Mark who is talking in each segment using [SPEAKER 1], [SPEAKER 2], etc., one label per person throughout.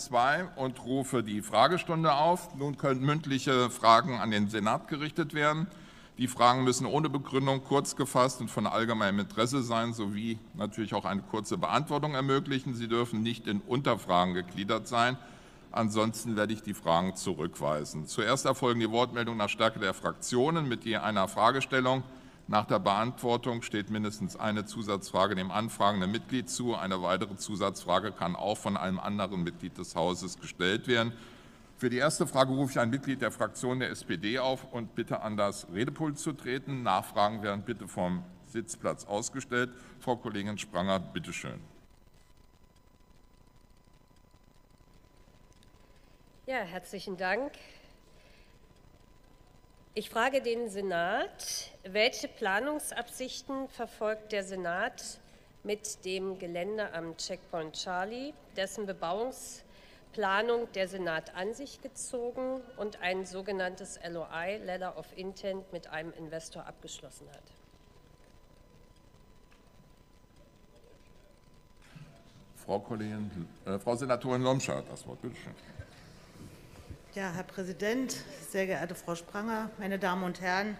[SPEAKER 1] 2 und rufe die Fragestunde auf. Nun können mündliche Fragen an den Senat gerichtet werden. Die Fragen müssen ohne Begründung kurz gefasst und von allgemeinem Interesse sein, sowie natürlich auch eine kurze Beantwortung ermöglichen. Sie dürfen nicht in Unterfragen gegliedert sein. Ansonsten werde ich die Fragen zurückweisen. Zuerst erfolgen die Wortmeldungen nach Stärke der Fraktionen mit je einer Fragestellung. Nach der Beantwortung steht mindestens eine Zusatzfrage dem anfragenden Mitglied zu. Eine weitere Zusatzfrage kann auch von einem anderen Mitglied des Hauses gestellt werden. Für die erste Frage rufe ich ein Mitglied der Fraktion der SPD auf und bitte an das Redepult zu treten. Nachfragen werden bitte vom Sitzplatz ausgestellt. Frau Kollegin Spranger, bitte schön.
[SPEAKER 2] Ja, herzlichen Dank. Ich frage den Senat, welche Planungsabsichten verfolgt der Senat mit dem Gelände am Checkpoint Charlie, dessen Bebauungsplanung der Senat an sich gezogen und ein sogenanntes LOI, Letter of Intent, mit einem Investor abgeschlossen hat?
[SPEAKER 1] Frau Kollegin, äh, Frau Senatorin Lomscher hat das Wort. Bitte schön.
[SPEAKER 3] Ja, Herr Präsident, sehr geehrte Frau Spranger, meine Damen und Herren!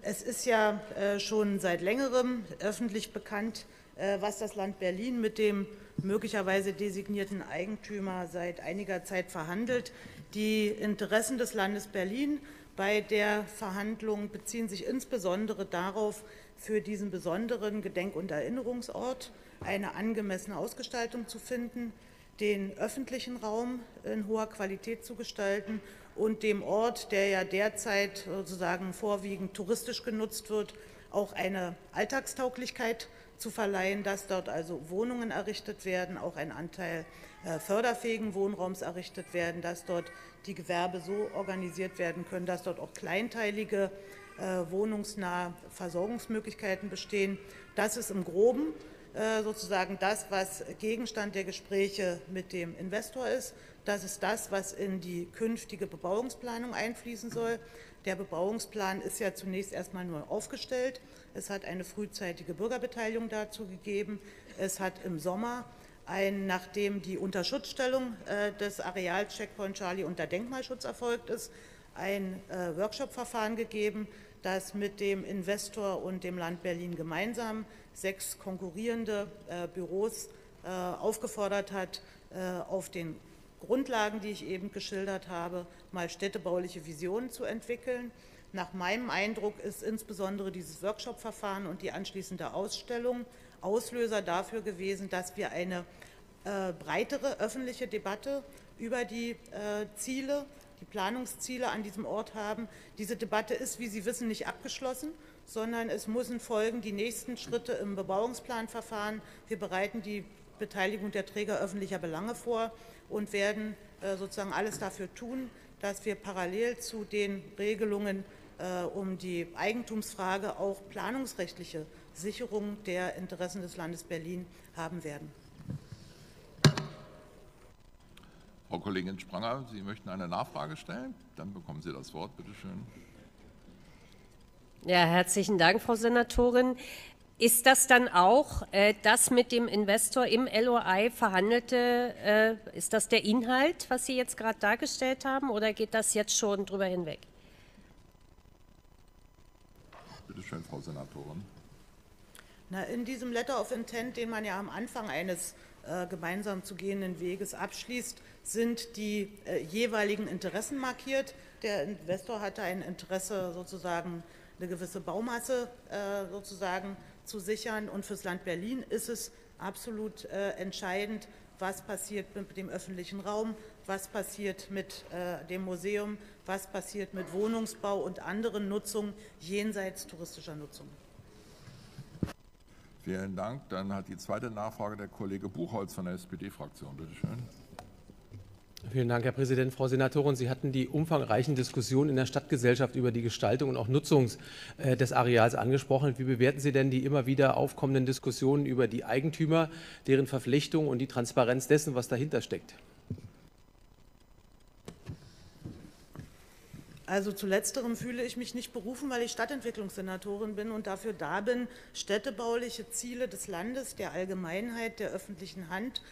[SPEAKER 3] Es ist ja äh, schon seit längerem öffentlich bekannt, äh, was das Land Berlin mit dem möglicherweise designierten Eigentümer seit einiger Zeit verhandelt. Die Interessen des Landes Berlin bei der Verhandlung beziehen sich insbesondere darauf, für diesen besonderen Gedenk- und Erinnerungsort eine angemessene Ausgestaltung zu finden den öffentlichen Raum in hoher Qualität zu gestalten und dem Ort, der ja derzeit sozusagen vorwiegend touristisch genutzt wird, auch eine Alltagstauglichkeit zu verleihen, dass dort also Wohnungen errichtet werden, auch ein Anteil äh, förderfähigen Wohnraums errichtet werden, dass dort die Gewerbe so organisiert werden können, dass dort auch kleinteilige äh, wohnungsnahe Versorgungsmöglichkeiten bestehen. Das ist im Groben sozusagen das, was Gegenstand der Gespräche mit dem Investor ist. Das ist das, was in die künftige Bebauungsplanung einfließen soll. Der Bebauungsplan ist ja zunächst erstmal nur aufgestellt. Es hat eine frühzeitige Bürgerbeteiligung dazu gegeben. Es hat im Sommer ein, nachdem die Unterschutzstellung äh, des Areals Checkpoint Charlie unter Denkmalschutz erfolgt ist, ein äh, Workshop-Verfahren gegeben, das mit dem Investor und dem Land Berlin gemeinsam sechs konkurrierende äh, Büros äh, aufgefordert hat, äh, auf den Grundlagen, die ich eben geschildert habe, mal städtebauliche Visionen zu entwickeln. Nach meinem Eindruck ist insbesondere dieses Workshop-Verfahren und die anschließende Ausstellung Auslöser dafür gewesen, dass wir eine breitere öffentliche Debatte über die Ziele, die Planungsziele an diesem Ort haben. Diese Debatte ist, wie Sie wissen, nicht abgeschlossen sondern es müssen folgen die nächsten Schritte im Bebauungsplanverfahren. Wir bereiten die Beteiligung der Träger öffentlicher Belange vor und werden äh, sozusagen alles dafür tun, dass wir parallel zu den Regelungen äh, um die Eigentumsfrage auch planungsrechtliche Sicherung der Interessen des Landes Berlin haben werden.
[SPEAKER 1] Frau Kollegin Spranger, Sie möchten eine Nachfrage stellen? Dann bekommen Sie das Wort. Bitte schön.
[SPEAKER 2] Ja, herzlichen Dank, Frau Senatorin. Ist das dann auch äh, das mit dem Investor im LOI verhandelte, äh, ist das der Inhalt, was Sie jetzt gerade dargestellt haben, oder geht das jetzt schon drüber hinweg?
[SPEAKER 1] Bitte schön, Frau Senatorin.
[SPEAKER 3] Na, in diesem Letter of Intent, den man ja am Anfang eines äh, gemeinsam zu gehenden Weges abschließt, sind die äh, jeweiligen Interessen markiert. Der Investor hatte ein Interesse sozusagen eine gewisse Baumasse äh, sozusagen zu sichern. Und für das Land Berlin ist es absolut äh, entscheidend, was passiert mit dem öffentlichen Raum, was passiert mit äh, dem Museum, was passiert mit Wohnungsbau und anderen Nutzungen jenseits touristischer Nutzung.
[SPEAKER 1] Vielen Dank. Dann hat die zweite Nachfrage der Kollege Buchholz von der SPD-Fraktion. Bitte schön.
[SPEAKER 4] Vielen Dank, Herr Präsident. Frau Senatorin, Sie hatten die umfangreichen Diskussionen in der Stadtgesellschaft über die Gestaltung und auch Nutzung äh, des Areals angesprochen. Wie bewerten Sie denn die immer wieder aufkommenden Diskussionen über die Eigentümer, deren Verpflichtung und die Transparenz dessen, was dahinter steckt?
[SPEAKER 3] Also zu letzterem fühle ich mich nicht berufen, weil ich Stadtentwicklungssenatorin bin und dafür da bin, städtebauliche Ziele des Landes, der Allgemeinheit, der öffentlichen Hand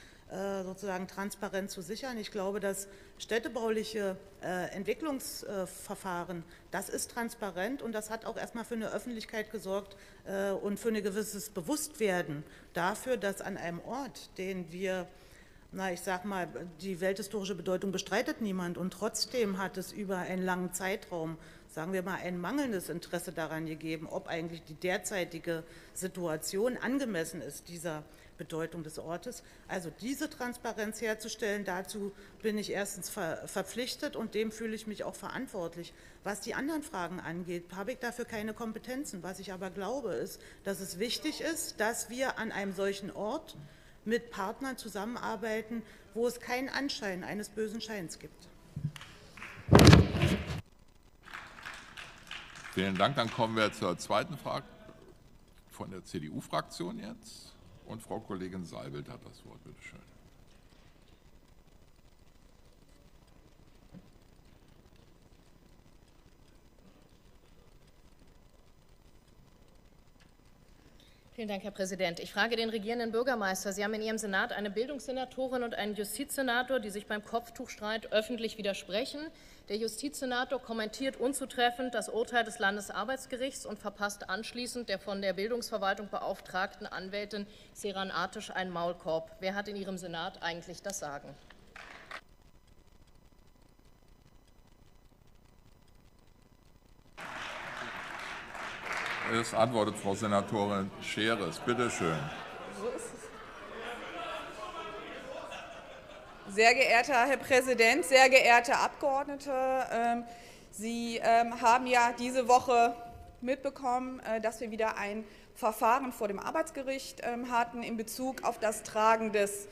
[SPEAKER 3] sozusagen transparent zu sichern. Ich glaube, dass städtebauliche äh, Entwicklungsverfahren, das ist transparent und das hat auch erstmal für eine Öffentlichkeit gesorgt äh, und für ein gewisses Bewusstwerden dafür, dass an einem Ort, den wir na, ich sag mal, die welthistorische Bedeutung bestreitet niemand und trotzdem hat es über einen langen Zeitraum, sagen wir mal, ein mangelndes Interesse daran gegeben, ob eigentlich die derzeitige Situation angemessen ist dieser Bedeutung des Ortes. Also diese Transparenz herzustellen, dazu bin ich erstens ver verpflichtet und dem fühle ich mich auch verantwortlich. Was die anderen Fragen angeht, habe ich dafür keine Kompetenzen. Was ich aber glaube, ist, dass es wichtig ist, dass wir an einem solchen Ort mit Partnern zusammenarbeiten, wo es keinen Anschein eines bösen Scheins gibt.
[SPEAKER 1] Vielen Dank. Dann kommen wir zur zweiten Frage von der CDU-Fraktion jetzt. Und Frau Kollegin Seibelt hat das Wort. Bitte
[SPEAKER 5] Vielen Dank, Herr Präsident. Ich frage den regierenden Bürgermeister. Sie haben in Ihrem Senat eine Bildungssenatorin und einen Justizsenator, die sich beim Kopftuchstreit öffentlich widersprechen. Der Justizsenator kommentiert unzutreffend das Urteil des Landesarbeitsgerichts und verpasst anschließend der von der Bildungsverwaltung beauftragten Anwältin Seran Atisch einen Maulkorb. Wer hat in Ihrem Senat eigentlich das Sagen?
[SPEAKER 1] Es antwortet Frau Senatorin Scheres. Bitte schön.
[SPEAKER 6] Sehr geehrter Herr Präsident, sehr geehrte Abgeordnete, ähm, Sie ähm, haben ja diese Woche mitbekommen, äh, dass wir wieder ein Verfahren vor dem Arbeitsgericht ähm, hatten in Bezug auf das Tragen des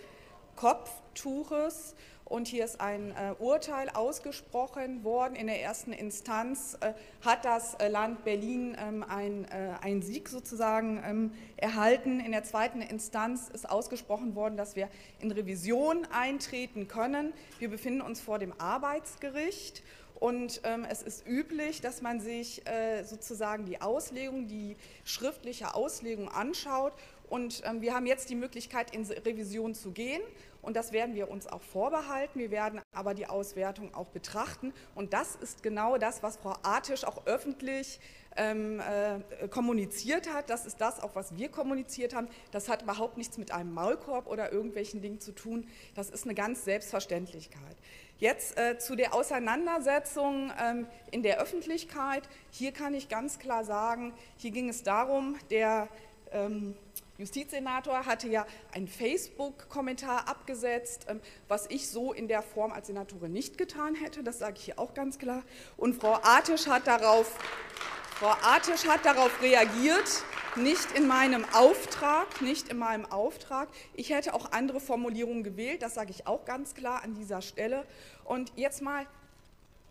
[SPEAKER 6] Kopftuches und hier ist ein äh, Urteil ausgesprochen worden. In der ersten Instanz äh, hat das äh, Land Berlin ähm, ein, äh, einen Sieg sozusagen ähm, erhalten. In der zweiten Instanz ist ausgesprochen worden, dass wir in Revision eintreten können. Wir befinden uns vor dem Arbeitsgericht. Und ähm, es ist üblich, dass man sich äh, sozusagen die Auslegung, die schriftliche Auslegung anschaut. Und ähm, wir haben jetzt die Möglichkeit, in Revision zu gehen und das werden wir uns auch vorbehalten. Wir werden aber die Auswertung auch betrachten und das ist genau das, was Frau Artisch auch öffentlich ähm, äh, kommuniziert hat. Das ist das auch, was wir kommuniziert haben. Das hat überhaupt nichts mit einem Maulkorb oder irgendwelchen Dingen zu tun. Das ist eine ganz Selbstverständlichkeit. Jetzt äh, zu der Auseinandersetzung ähm, in der Öffentlichkeit. Hier kann ich ganz klar sagen, hier ging es darum, der ähm, Justizsenator hatte ja einen Facebook-Kommentar abgesetzt, ähm, was ich so in der Form als Senatorin nicht getan hätte, das sage ich hier auch ganz klar. Und Frau Artisch hat darauf, Frau Artisch hat darauf reagiert, nicht in meinem Auftrag, nicht in meinem Auftrag. Ich hätte auch andere Formulierungen gewählt, das sage ich auch ganz klar an dieser Stelle. Und jetzt mal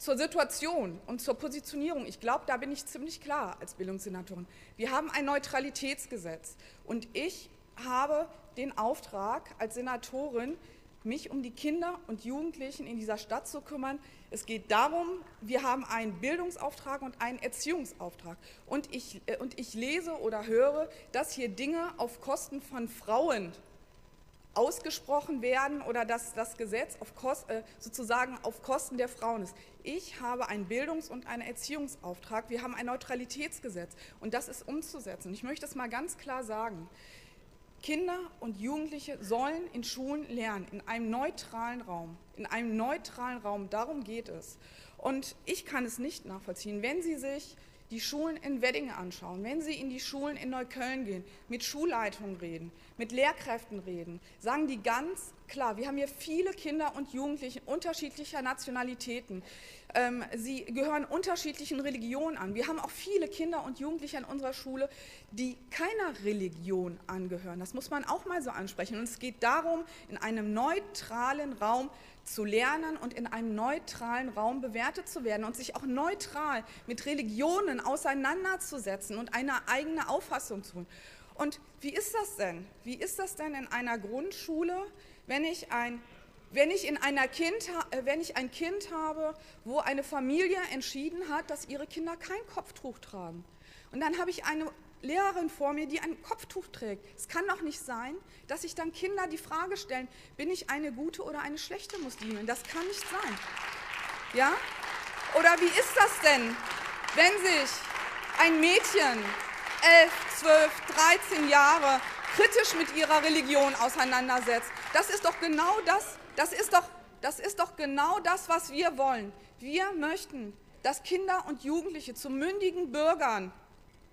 [SPEAKER 6] zur Situation und zur Positionierung. Ich glaube, da bin ich ziemlich klar als Bildungssenatorin. Wir haben ein Neutralitätsgesetz und ich habe den Auftrag als Senatorin, mich um die Kinder und Jugendlichen in dieser Stadt zu kümmern. Es geht darum, wir haben einen Bildungsauftrag und einen Erziehungsauftrag. Und ich, äh, und ich lese oder höre, dass hier Dinge auf Kosten von Frauen ausgesprochen werden oder dass das Gesetz auf Kost, äh, sozusagen auf Kosten der Frauen ist. Ich habe einen Bildungs- und einen Erziehungsauftrag. Wir haben ein Neutralitätsgesetz und das ist umzusetzen. Ich möchte es mal ganz klar sagen. Kinder und Jugendliche sollen in Schulen lernen, in einem neutralen Raum. In einem neutralen Raum, darum geht es. Und ich kann es nicht nachvollziehen, wenn Sie sich die Schulen in Wedding anschauen, wenn Sie in die Schulen in Neukölln gehen, mit Schulleitungen reden, mit Lehrkräften reden, sagen die ganz klar, wir haben hier viele Kinder und Jugendliche unterschiedlicher Nationalitäten. Ähm, sie gehören unterschiedlichen Religionen an. Wir haben auch viele Kinder und Jugendliche an unserer Schule, die keiner Religion angehören. Das muss man auch mal so ansprechen. Und es geht darum, in einem neutralen Raum zu lernen und in einem neutralen Raum bewertet zu werden und sich auch neutral mit Religionen auseinanderzusetzen und eine eigene Auffassung zu holen. Und wie ist das denn? Wie ist das denn in einer Grundschule, wenn ich ein wenn ich, in einer kind, äh, wenn ich ein Kind habe, wo eine Familie entschieden hat, dass ihre Kinder kein Kopftuch tragen. Und dann habe ich eine Lehrerin vor mir, die ein Kopftuch trägt. Es kann doch nicht sein, dass sich dann Kinder die Frage stellen, bin ich eine gute oder eine schlechte Muslimin? Das kann nicht sein. Ja? Oder wie ist das denn, wenn sich ein Mädchen, elf, zwölf, 13 Jahre, kritisch mit ihrer Religion auseinandersetzt? Das ist doch genau das, das ist doch, das ist doch genau das, was wir wollen. Wir möchten, dass Kinder und Jugendliche zu mündigen Bürgern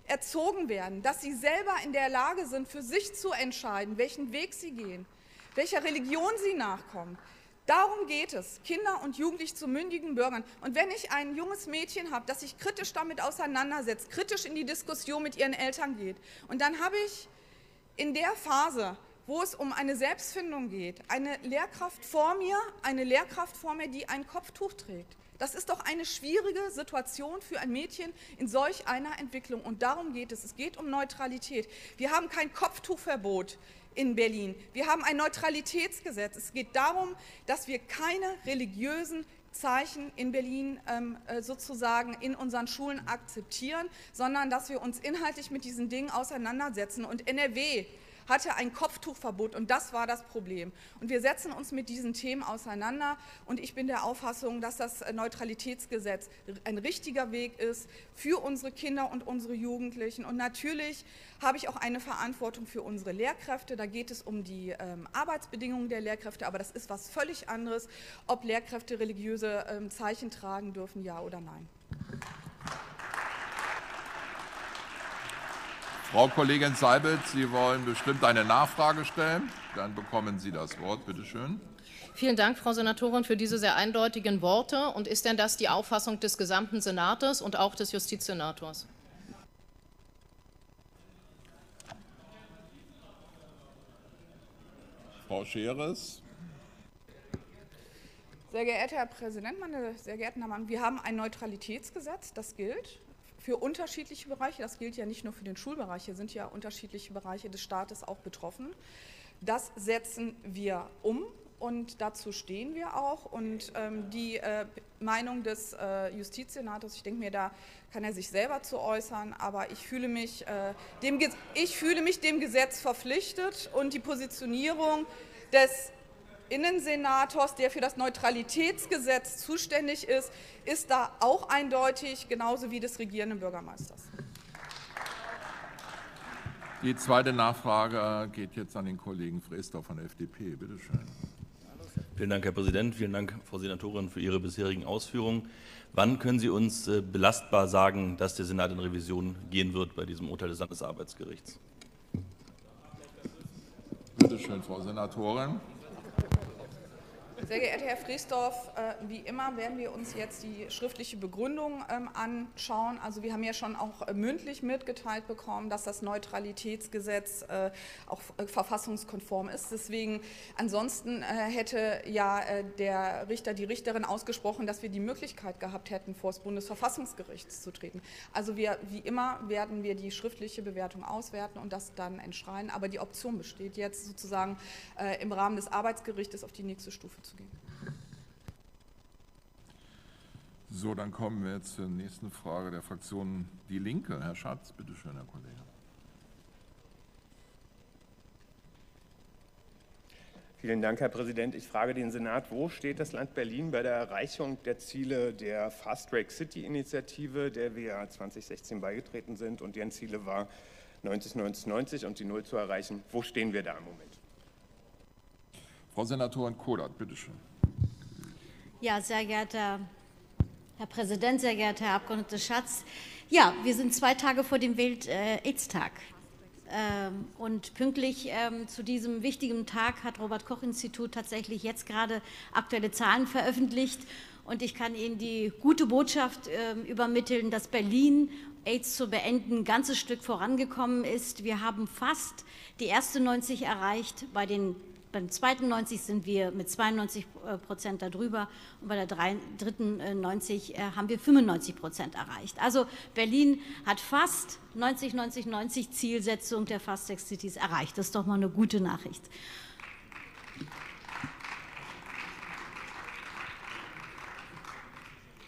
[SPEAKER 6] erzogen werden, dass sie selber in der Lage sind, für sich zu entscheiden, welchen Weg sie gehen, welcher Religion sie nachkommen. Darum geht es, Kinder und Jugendliche zu mündigen Bürgern. Und wenn ich ein junges Mädchen habe, das sich kritisch damit auseinandersetzt, kritisch in die Diskussion mit ihren Eltern geht, und dann habe ich in der Phase, wo es um eine Selbstfindung geht, eine Lehrkraft vor mir, eine Lehrkraft vor mir, die ein Kopftuch trägt. Das ist doch eine schwierige Situation für ein Mädchen in solch einer Entwicklung. Und darum geht es. Es geht um Neutralität. Wir haben kein Kopftuchverbot in Berlin. Wir haben ein Neutralitätsgesetz. Es geht darum, dass wir keine religiösen Zeichen in Berlin ähm, äh, sozusagen in unseren Schulen akzeptieren, sondern dass wir uns inhaltlich mit diesen Dingen auseinandersetzen. Und NRW hatte ein Kopftuchverbot und das war das Problem. Und wir setzen uns mit diesen Themen auseinander und ich bin der Auffassung, dass das Neutralitätsgesetz ein richtiger Weg ist für unsere Kinder und unsere Jugendlichen. Und natürlich habe ich auch eine Verantwortung für unsere Lehrkräfte. Da geht es um die ähm, Arbeitsbedingungen der Lehrkräfte, aber das ist was völlig anderes, ob Lehrkräfte religiöse ähm, Zeichen tragen dürfen, ja oder nein.
[SPEAKER 1] Frau Kollegin Seibelt, Sie wollen bestimmt eine Nachfrage stellen. Dann bekommen Sie das Wort. Bitte schön.
[SPEAKER 5] Vielen Dank, Frau Senatorin, für diese sehr eindeutigen Worte. Und ist denn das die Auffassung des gesamten Senates und auch des Justizsenators?
[SPEAKER 1] Frau Scheres.
[SPEAKER 6] Sehr geehrter Herr Präsident, meine sehr geehrten Damen und Herren, wir haben ein Neutralitätsgesetz, das gilt für unterschiedliche Bereiche. Das gilt ja nicht nur für den Schulbereich, hier sind ja unterschiedliche Bereiche des Staates auch betroffen. Das setzen wir um und dazu stehen wir auch. Und ähm, die äh, Meinung des äh, Justizsenators, ich denke mir, da kann er sich selber zu äußern, aber ich fühle mich, äh, dem, ich fühle mich dem Gesetz verpflichtet und die Positionierung des Innensenators, der für das Neutralitätsgesetz zuständig ist, ist da auch eindeutig, genauso wie des regierenden Bürgermeisters.
[SPEAKER 1] Die zweite Nachfrage geht jetzt an den Kollegen Freesdorf von der FDP. Bitte schön.
[SPEAKER 7] Vielen Dank, Herr Präsident. Vielen Dank, Frau Senatorin, für Ihre bisherigen Ausführungen. Wann können Sie uns äh, belastbar sagen, dass der Senat in Revision gehen wird bei diesem Urteil des Landesarbeitsgerichts?
[SPEAKER 1] Bitte schön, Frau Senatorin.
[SPEAKER 6] Sehr geehrter Herr Friesdorf, äh, wie immer werden wir uns jetzt die schriftliche Begründung ähm, anschauen. Also wir haben ja schon auch äh, mündlich mitgeteilt bekommen, dass das Neutralitätsgesetz äh, auch verfassungskonform ist. Deswegen ansonsten hätte ja der Richter, die Richterin ausgesprochen, dass wir die Möglichkeit gehabt hätten, vor das Bundesverfassungsgericht zu treten. Also wir, wie immer werden wir die schriftliche Bewertung auswerten und das dann entschreien. Aber die Option besteht jetzt sozusagen im Rahmen des Arbeitsgerichtes auf die nächste Stufe zu gehen.
[SPEAKER 1] So, dann kommen wir jetzt zur nächsten Frage der Fraktion Die Linke. Herr Schatz, bitte schön, Herr Kollege.
[SPEAKER 8] Vielen Dank, Herr Präsident. Ich frage den Senat, wo steht das Land Berlin bei der Erreichung der Ziele der Fast Track City Initiative, der wir 2016 beigetreten sind und deren Ziele war 90, 90, 90 und die Null zu erreichen. Wo stehen wir da im Moment?
[SPEAKER 1] Frau Senatorin Kodert, bitteschön.
[SPEAKER 9] Ja, sehr geehrter Herr Präsident, sehr geehrter Herr Abgeordneter Schatz. Ja, wir sind zwei Tage vor dem Welt-AIDS-Tag. Ähm, und pünktlich ähm, zu diesem wichtigen Tag hat Robert-Koch-Institut tatsächlich jetzt gerade aktuelle Zahlen veröffentlicht. Und ich kann Ihnen die gute Botschaft ähm, übermitteln, dass Berlin AIDS zu beenden ein ganzes Stück vorangekommen ist. Wir haben fast die erste 90 erreicht. Bei den beim zweiten 90 sind wir mit 92 äh, Prozent darüber und bei der dritten 90 äh, haben wir 95 Prozent erreicht. Also Berlin hat fast 90, 90, 90 Zielsetzung der Fast Six Cities erreicht. Das ist doch mal eine gute Nachricht.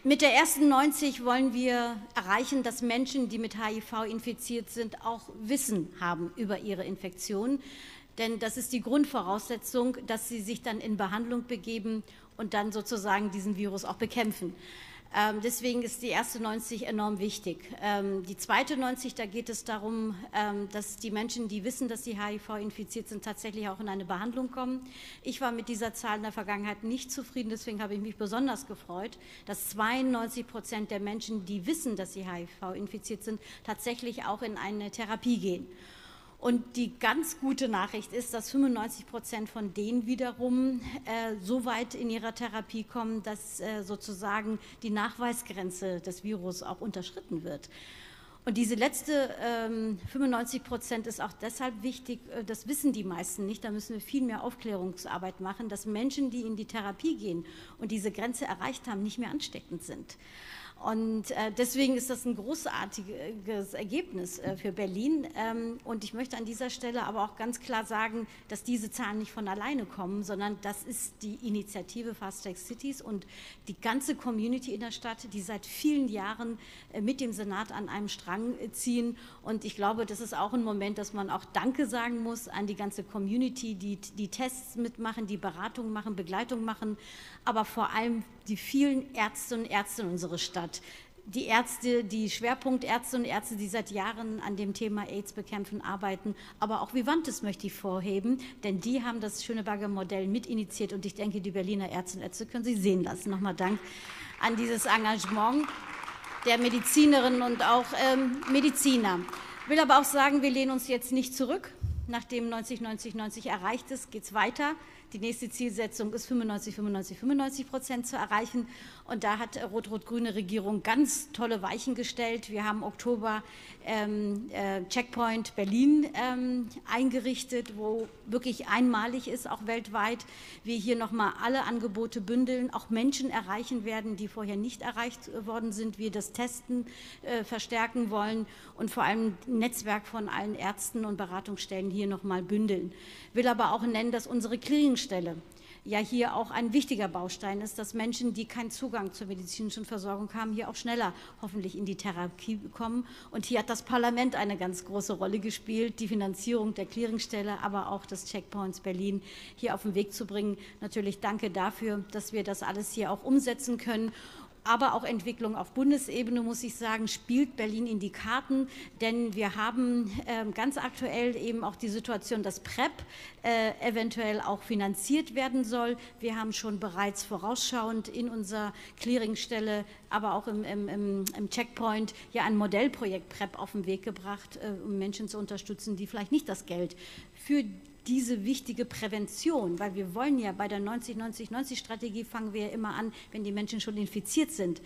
[SPEAKER 9] Mit der ersten 90 wollen wir erreichen, dass Menschen, die mit HIV infiziert sind, auch Wissen haben über ihre Infektion. Denn das ist die Grundvoraussetzung, dass sie sich dann in Behandlung begeben und dann sozusagen diesen Virus auch bekämpfen. Ähm, deswegen ist die erste 90 enorm wichtig. Ähm, die zweite 90, da geht es darum, ähm, dass die Menschen, die wissen, dass sie HIV infiziert sind, tatsächlich auch in eine Behandlung kommen. Ich war mit dieser Zahl in der Vergangenheit nicht zufrieden, deswegen habe ich mich besonders gefreut, dass 92 Prozent der Menschen, die wissen, dass sie HIV infiziert sind, tatsächlich auch in eine Therapie gehen. Und die ganz gute Nachricht ist, dass 95 Prozent von denen wiederum äh, so weit in ihrer Therapie kommen, dass äh, sozusagen die Nachweisgrenze des Virus auch unterschritten wird. Und diese letzte ähm, 95 Prozent ist auch deshalb wichtig, äh, das wissen die meisten nicht, da müssen wir viel mehr Aufklärungsarbeit machen, dass Menschen, die in die Therapie gehen und diese Grenze erreicht haben, nicht mehr ansteckend sind. Und äh, deswegen ist das ein großartiges Ergebnis äh, für Berlin. Ähm, und ich möchte an dieser Stelle aber auch ganz klar sagen, dass diese Zahlen nicht von alleine kommen, sondern das ist die Initiative Fast Track Cities und die ganze Community in der Stadt, die seit vielen Jahren äh, mit dem Senat an einem Strang ziehen. Und ich glaube, das ist auch ein Moment, dass man auch Danke sagen muss an die ganze Community, die die Tests mitmachen, die Beratung machen, Begleitung machen, aber vor allem die vielen Ärzte und Ärzte in unserer Stadt. Die Ärzte, die Schwerpunktärzte und Ärzte, die seit Jahren an dem Thema AIDS bekämpfen, arbeiten, aber auch Vivantes möchte ich vorheben, denn die haben das Schöneberger Modell mitinitiiert und ich denke, die Berliner Ärzte und Ärzte können Sie sehen lassen. Nochmal Dank an dieses Engagement der Medizinerinnen und auch ähm, Mediziner. Ich will aber auch sagen, wir lehnen uns jetzt nicht zurück. Nachdem 90, 90, 90 erreicht ist, geht es weiter. Die nächste Zielsetzung ist 95, 95, 95 Prozent zu erreichen. Und da hat rot-rot-grüne Regierung ganz tolle Weichen gestellt. Wir haben Oktober ähm, äh, Checkpoint Berlin ähm, eingerichtet, wo wirklich einmalig ist, auch weltweit. Wir hier nochmal alle Angebote bündeln, auch Menschen erreichen werden, die vorher nicht erreicht worden sind. Wir das Testen äh, verstärken wollen und vor allem ein Netzwerk von allen Ärzten und Beratungsstellen hier nochmal bündeln. Will aber auch nennen, dass unsere Clearingstelle ja hier auch ein wichtiger Baustein ist, dass Menschen, die keinen Zugang zur medizinischen Versorgung haben, hier auch schneller hoffentlich in die Therapie kommen. Und hier hat das Parlament eine ganz große Rolle gespielt, die Finanzierung der Clearingstelle, aber auch des Checkpoints Berlin hier auf den Weg zu bringen. Natürlich danke dafür, dass wir das alles hier auch umsetzen können aber auch Entwicklung auf Bundesebene, muss ich sagen, spielt Berlin in die Karten, denn wir haben äh, ganz aktuell eben auch die Situation, dass PrEP äh, eventuell auch finanziert werden soll. Wir haben schon bereits vorausschauend in unserer Clearingstelle, aber auch im, im, im Checkpoint ja ein Modellprojekt PrEP auf den Weg gebracht, äh, um Menschen zu unterstützen, die vielleicht nicht das Geld für diese wichtige Prävention, weil wir wollen ja bei der 90-90-90-Strategie fangen wir ja immer an, wenn die Menschen schon infiziert sind.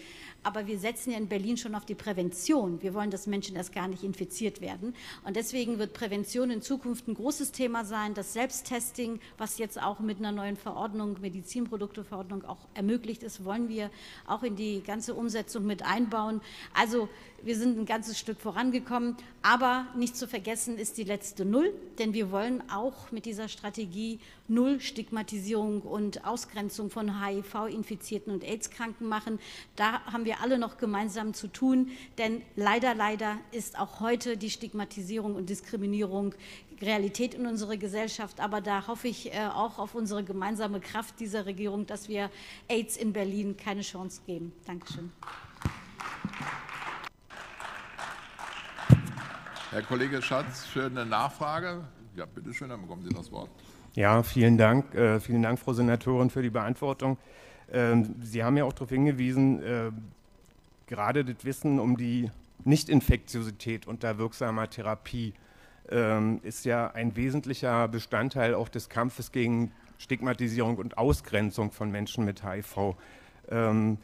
[SPEAKER 9] Aber wir setzen ja in Berlin schon auf die Prävention. Wir wollen, dass Menschen erst gar nicht infiziert werden. Und deswegen wird Prävention in Zukunft ein großes Thema sein. Das Selbsttesting, was jetzt auch mit einer neuen Verordnung, Medizinprodukteverordnung auch ermöglicht ist, wollen wir auch in die ganze Umsetzung mit einbauen. Also wir sind ein ganzes Stück vorangekommen, aber nicht zu vergessen ist die letzte Null, denn wir wollen auch mit dieser Strategie Null Stigmatisierung und Ausgrenzung von HIV-Infizierten und AIDS-Kranken machen. Da haben wir alle noch gemeinsam zu tun, denn leider, leider ist auch heute die Stigmatisierung und Diskriminierung Realität in unserer Gesellschaft. Aber da hoffe ich äh, auch auf unsere gemeinsame Kraft dieser Regierung, dass wir AIDS in Berlin keine Chance geben. Dankeschön.
[SPEAKER 1] Herr Kollege Schatz, für eine Nachfrage. Ja, bitte schön, dann bekommen Sie das Wort.
[SPEAKER 8] Ja, vielen Dank. Äh, vielen Dank, Frau Senatorin, für die Beantwortung. Ähm, Sie haben ja auch darauf hingewiesen, äh, gerade das Wissen um die Nicht-Infektiosität unter wirksamer Therapie ähm, ist ja ein wesentlicher Bestandteil auch des Kampfes gegen Stigmatisierung und Ausgrenzung von Menschen mit HIV. Ähm,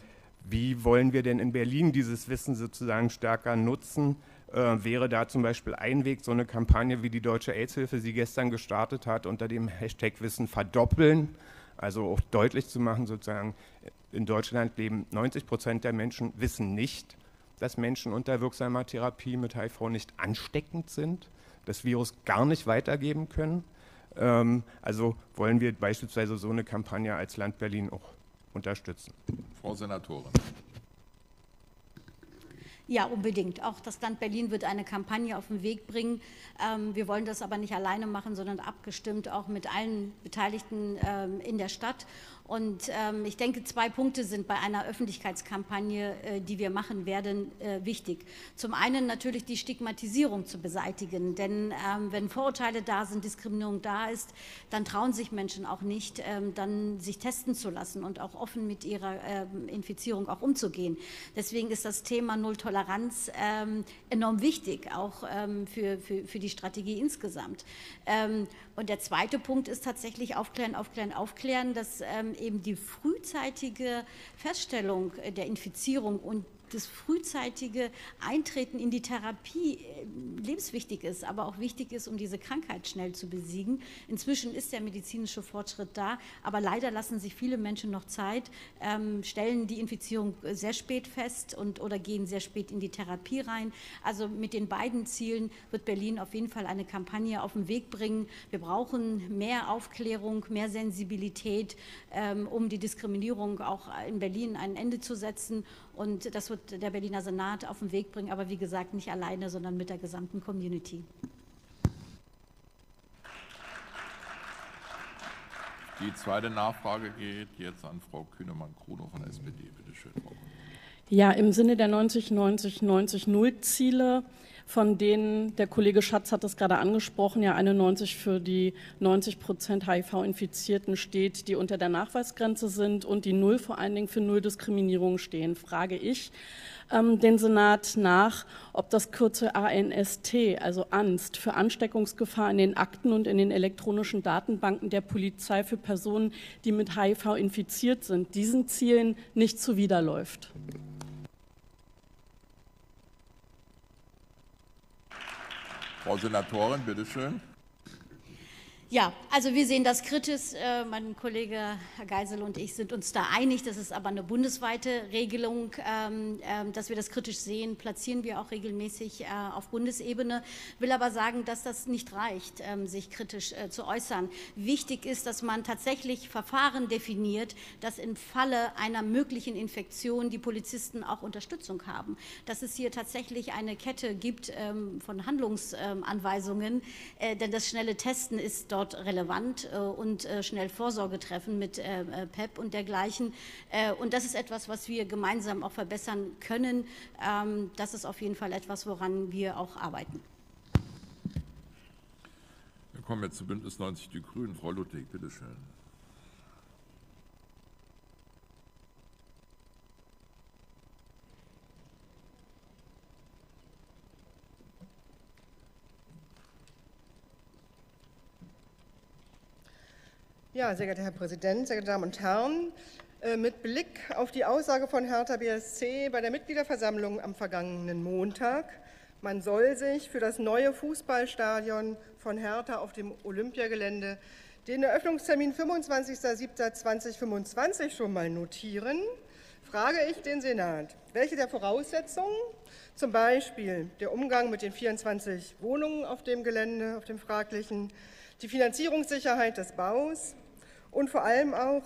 [SPEAKER 8] wie wollen wir denn in Berlin dieses Wissen sozusagen stärker nutzen? äh, wäre da zum Beispiel ein Weg, so eine Kampagne wie die Deutsche AIDS-Hilfe sie gestern gestartet hat, unter dem Hashtag Wissen verdoppeln. Also auch deutlich zu machen, sozusagen, in Deutschland leben 90 Prozent der Menschen wissen nicht, dass Menschen unter wirksamer Therapie mit HIV nicht ansteckend sind, das Virus gar nicht weitergeben können. Ähm, also wollen wir beispielsweise so eine Kampagne als Land Berlin auch unterstützen.
[SPEAKER 1] Frau Senatorin.
[SPEAKER 9] Ja, unbedingt. Auch das Land Berlin wird eine Kampagne auf den Weg bringen. Ähm, wir wollen das aber nicht alleine machen, sondern abgestimmt auch mit allen Beteiligten ähm, in der Stadt. Und ähm, ich denke, zwei Punkte sind bei einer Öffentlichkeitskampagne, äh, die wir machen werden, äh, wichtig. Zum einen natürlich die Stigmatisierung zu beseitigen, denn ähm, wenn Vorurteile da sind, Diskriminierung da ist, dann trauen sich Menschen auch nicht, ähm, dann sich testen zu lassen und auch offen mit ihrer ähm, Infizierung auch umzugehen. Deswegen ist das Thema Null Toleranz ähm, enorm wichtig, auch ähm, für, für, für die Strategie insgesamt. Und der zweite Punkt ist tatsächlich aufklären, aufklären, aufklären, dass eben die frühzeitige Feststellung der Infizierung und das frühzeitige Eintreten in die Therapie äh, lebenswichtig ist, aber auch wichtig ist, um diese Krankheit schnell zu besiegen. Inzwischen ist der medizinische Fortschritt da, aber leider lassen sich viele Menschen noch Zeit, ähm, stellen die Infizierung sehr spät fest und, oder gehen sehr spät in die Therapie rein. Also mit den beiden Zielen wird Berlin auf jeden Fall eine Kampagne auf den Weg bringen. Wir brauchen mehr Aufklärung, mehr Sensibilität, ähm, um die Diskriminierung auch in Berlin ein Ende zu setzen. Und das wird der Berliner Senat auf den Weg bringen, aber wie gesagt, nicht alleine, sondern mit der gesamten Community.
[SPEAKER 1] Die zweite Nachfrage geht jetzt an Frau Kühnemann-Kruno von der SPD. Bitte schön, Frau
[SPEAKER 10] Ja, im Sinne der 90-90-90-0-Ziele von denen, der Kollege Schatz hat das gerade angesprochen, ja 91 für die 90 Prozent HIV-Infizierten steht, die unter der Nachweisgrenze sind und die Null vor allen Dingen für Null-Diskriminierung stehen, frage ich ähm, den Senat nach, ob das Kürzel ANST, also Angst, für Ansteckungsgefahr in den Akten und in den elektronischen Datenbanken der Polizei für Personen, die mit HIV infiziert sind, diesen Zielen nicht zuwiderläuft.
[SPEAKER 1] Frau Senatorin, bitteschön.
[SPEAKER 9] Ja, also wir sehen das kritisch. Äh, mein Kollege Herr Geisel und ich sind uns da einig. Das ist aber eine bundesweite Regelung. Ähm, ähm, dass wir das kritisch sehen, platzieren wir auch regelmäßig äh, auf Bundesebene. Will aber sagen, dass das nicht reicht, ähm, sich kritisch äh, zu äußern. Wichtig ist, dass man tatsächlich Verfahren definiert, dass im Falle einer möglichen Infektion die Polizisten auch Unterstützung haben. Dass es hier tatsächlich eine Kette gibt von Handlungsanweisungen, denn das schnelle Testen ist dort dort relevant äh, und äh, schnell Vorsorge treffen mit äh, PEP und dergleichen. Und das ist etwas, was wir gemeinsam auch verbessern können. Ähm, das ist auf jeden Fall etwas, woran wir auch arbeiten.
[SPEAKER 1] Wir kommen jetzt zu Bündnis 90 Die Grünen. Frau Ludwig, bitteschön.
[SPEAKER 11] Ja, sehr geehrter Herr Präsident, sehr geehrte Damen und Herren, äh, mit Blick auf die Aussage von Hertha BSC bei der Mitgliederversammlung am vergangenen Montag, man soll sich für das neue Fußballstadion von Hertha auf dem Olympiagelände den Eröffnungstermin 25.07.2025 schon mal notieren, frage ich den Senat, welche der Voraussetzungen, zum Beispiel der Umgang mit den 24 Wohnungen auf dem Gelände, auf dem fraglichen, die Finanzierungssicherheit des Baus, und vor allem auch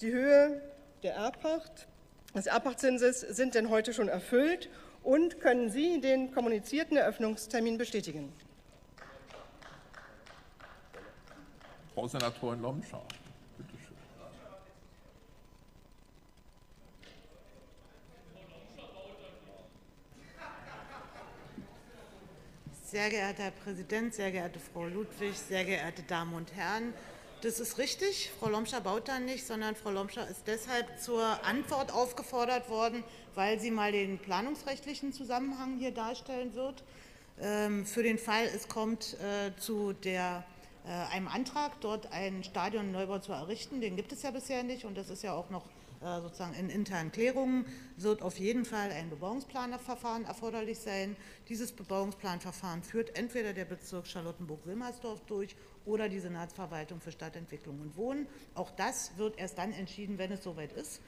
[SPEAKER 11] die Höhe der Erbpacht, des Erbpachtzinses sind denn heute schon erfüllt und können Sie den kommunizierten Eröffnungstermin bestätigen?
[SPEAKER 1] Frau Senatorin Lomschau.
[SPEAKER 3] Sehr geehrter Herr Präsident, sehr geehrte Frau Ludwig, sehr geehrte Damen und Herren! Das ist richtig. Frau Lomscher baut da nicht, sondern Frau Lomscher ist deshalb zur Antwort aufgefordert worden, weil sie mal den planungsrechtlichen Zusammenhang hier darstellen wird. Ähm, für den Fall, es kommt äh, zu der, äh, einem Antrag, dort einen Stadionneubau zu errichten, den gibt es ja bisher nicht und das ist ja auch noch sozusagen in internen Klärungen, wird auf jeden Fall ein Bebauungsplanverfahren erforderlich sein. Dieses Bebauungsplanverfahren führt entweder der Bezirk Charlottenburg-Wilmersdorf durch oder die Senatsverwaltung für Stadtentwicklung und Wohnen. Auch das wird erst dann entschieden, wenn es soweit ist.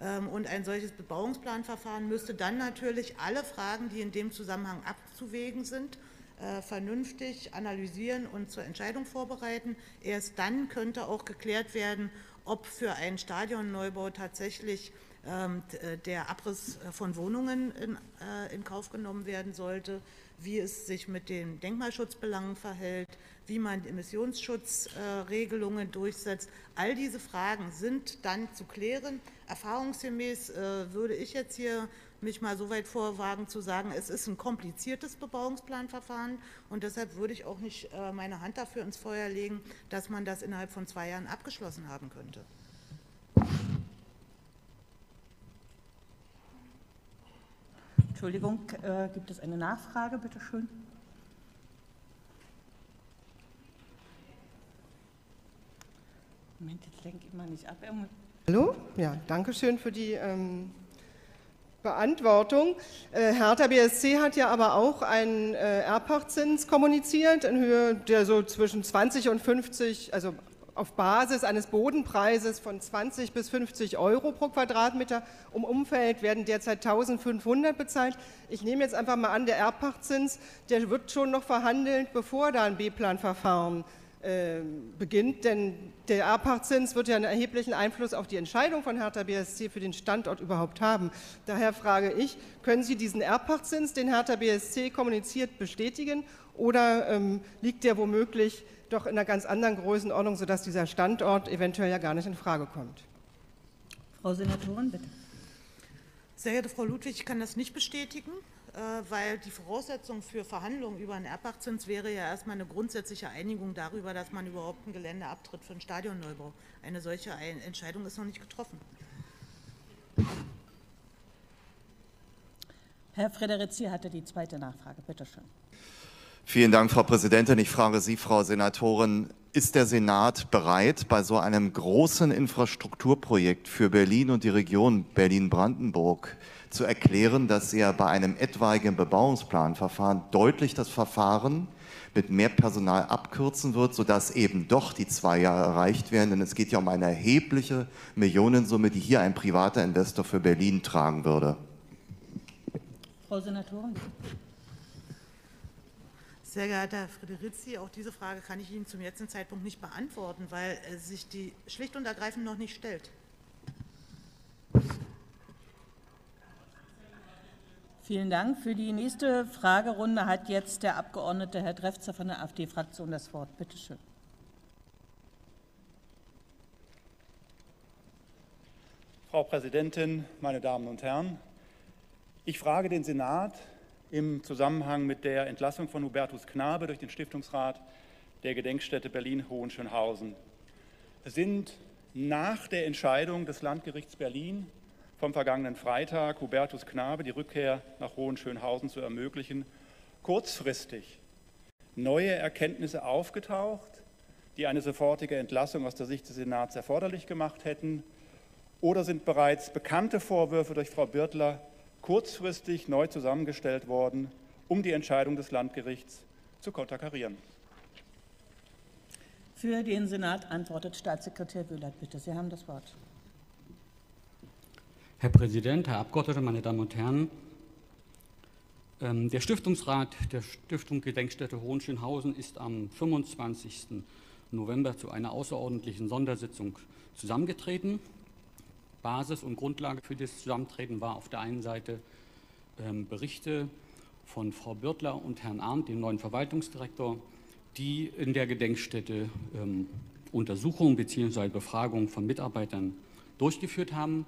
[SPEAKER 3] Ähm, und ein solches Bebauungsplanverfahren müsste dann natürlich alle Fragen, die in dem Zusammenhang abzuwägen sind, äh, vernünftig analysieren und zur Entscheidung vorbereiten. Erst dann könnte auch geklärt werden, ob für einen Stadionneubau tatsächlich ähm, äh, der Abriss äh, von Wohnungen in, äh, in Kauf genommen werden sollte, wie es sich mit den Denkmalschutzbelangen verhält, wie man Emissionsschutzregelungen durchsetzt. All diese Fragen sind dann zu klären. Erfahrungsgemäß würde ich jetzt hier mich mal so weit vorwagen zu sagen, es ist ein kompliziertes Bebauungsplanverfahren und deshalb würde ich auch nicht meine Hand dafür ins Feuer legen, dass man das innerhalb von zwei Jahren abgeschlossen haben könnte.
[SPEAKER 12] Entschuldigung, äh, gibt es eine Nachfrage, bitte schön? Moment, jetzt lenke ich mal nicht ab.
[SPEAKER 11] Hallo, ja, danke schön für die ähm, Beantwortung. Äh, Hertha BSC hat ja aber auch einen äh, Erbpachtzins kommuniziert in Höhe der so zwischen 20 und 50, also auf Basis eines Bodenpreises von 20 bis 50 Euro pro Quadratmeter. Um Umfeld werden derzeit 1500 bezahlt. Ich nehme jetzt einfach mal an, der Erbpachtzins, der wird schon noch verhandelt, bevor da ein B-Plan-Verfahren äh, beginnt, denn der Erbpachtzins wird ja einen erheblichen Einfluss auf die Entscheidung von Hertha BSC für den Standort überhaupt haben. Daher frage ich, können Sie diesen Erbpachtzins, den Hertha BSC kommuniziert, bestätigen oder ähm, liegt der womöglich doch in einer ganz anderen Größenordnung, sodass dieser Standort eventuell ja gar nicht in Frage kommt.
[SPEAKER 12] Frau Senatorin, bitte.
[SPEAKER 3] Sehr geehrte Frau Ludwig, ich kann das nicht bestätigen, weil die Voraussetzung für Verhandlungen über einen Erbachtzins wäre ja erstmal eine grundsätzliche Einigung darüber, dass man überhaupt ein Gelände abtritt für einen Stadionneubau. Eine solche Entscheidung ist noch nicht getroffen.
[SPEAKER 12] Herr Frederizzi hatte die zweite Nachfrage. Bitte schön.
[SPEAKER 13] Vielen Dank, Frau Präsidentin. Ich frage Sie, Frau Senatorin, ist der Senat bereit, bei so einem großen Infrastrukturprojekt für Berlin und die Region Berlin-Brandenburg zu erklären, dass er bei einem etwaigen Bebauungsplanverfahren deutlich das Verfahren mit mehr Personal abkürzen wird, sodass eben doch die zwei Jahre erreicht werden. Denn es geht ja um eine erhebliche Millionensumme, die hier ein privater Investor für Berlin tragen würde.
[SPEAKER 12] Frau Senatorin.
[SPEAKER 3] Sehr geehrter Herr Friderizzi, auch diese Frage kann ich Ihnen zum jetzigen Zeitpunkt nicht beantworten, weil sich die schlicht und ergreifend noch nicht stellt.
[SPEAKER 12] Vielen Dank. Für die nächste Fragerunde hat jetzt der Abgeordnete Herr Drefzer von der AfD-Fraktion das Wort. Bitte schön.
[SPEAKER 14] Frau Präsidentin, meine Damen und Herren! Ich frage den Senat, im Zusammenhang mit der Entlassung von Hubertus Knabe durch den Stiftungsrat der Gedenkstätte Berlin-Hohenschönhausen sind nach der Entscheidung des Landgerichts Berlin vom vergangenen Freitag, Hubertus Knabe die Rückkehr nach Hohenschönhausen zu ermöglichen, kurzfristig neue Erkenntnisse aufgetaucht, die eine sofortige Entlassung aus der Sicht des Senats erforderlich gemacht hätten, oder sind bereits bekannte Vorwürfe durch Frau Birtler kurzfristig neu zusammengestellt worden, um die Entscheidung des Landgerichts zu konterkarieren.
[SPEAKER 12] Für den Senat antwortet Staatssekretär Wöhlert. Bitte, Sie haben das Wort.
[SPEAKER 15] Herr Präsident, Herr Abgeordneter, meine Damen und Herren! Ähm, der Stiftungsrat der Stiftung Gedenkstätte Hohenschönhausen ist am 25. November zu einer außerordentlichen Sondersitzung zusammengetreten. Basis und Grundlage für das Zusammentreten war auf der einen Seite ähm, Berichte von Frau Birtler und Herrn Arndt, dem neuen Verwaltungsdirektor, die in der Gedenkstätte ähm, Untersuchungen bzw. Befragungen von Mitarbeitern durchgeführt haben.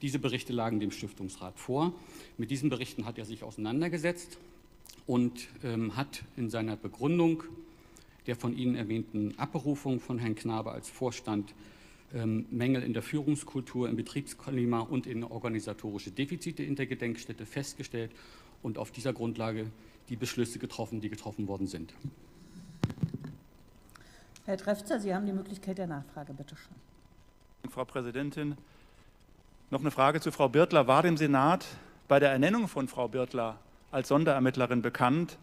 [SPEAKER 15] Diese Berichte lagen dem Stiftungsrat vor. Mit diesen Berichten hat er sich auseinandergesetzt und ähm, hat in seiner Begründung der von Ihnen erwähnten Abberufung von Herrn Knabe als Vorstand Mängel in der Führungskultur, im Betriebsklima und in organisatorische Defizite in der Gedenkstätte festgestellt und auf dieser Grundlage die Beschlüsse getroffen, die getroffen worden sind.
[SPEAKER 12] Herr Trefzer, Sie haben die Möglichkeit der Nachfrage, bitte schön.
[SPEAKER 14] Frau Präsidentin, noch eine Frage zu Frau Birtler. War dem Senat bei der Ernennung von Frau Birtler als Sonderermittlerin bekannt,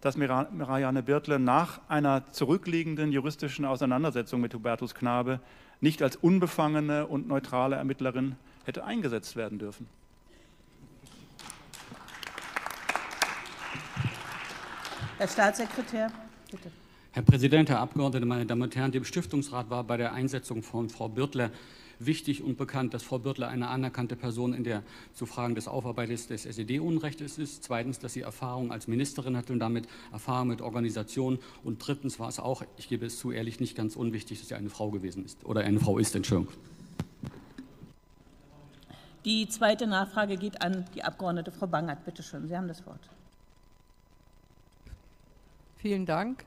[SPEAKER 14] dass Marianne Birtler nach einer zurückliegenden juristischen Auseinandersetzung mit Hubertus Knabe nicht als unbefangene und neutrale Ermittlerin hätte eingesetzt werden dürfen.
[SPEAKER 12] Herr Staatssekretär, bitte.
[SPEAKER 15] Herr Präsident, Herr Abgeordneter, meine Damen und Herren, dem Stiftungsrat war bei der Einsetzung von Frau Birtler wichtig und bekannt, dass Frau Birtler eine anerkannte Person in der zu Fragen des Aufarbeitens des SED-Unrechtes ist. Zweitens, dass sie Erfahrung als Ministerin hat und damit Erfahrung mit Organisationen. Und drittens war es auch, ich gebe es zu ehrlich, nicht ganz unwichtig, dass sie eine Frau gewesen ist oder eine Frau ist, Entschuldigung.
[SPEAKER 12] Die zweite Nachfrage geht an die Abgeordnete Frau Bangert. Bitte schön, Sie haben das Wort.
[SPEAKER 16] Vielen Dank.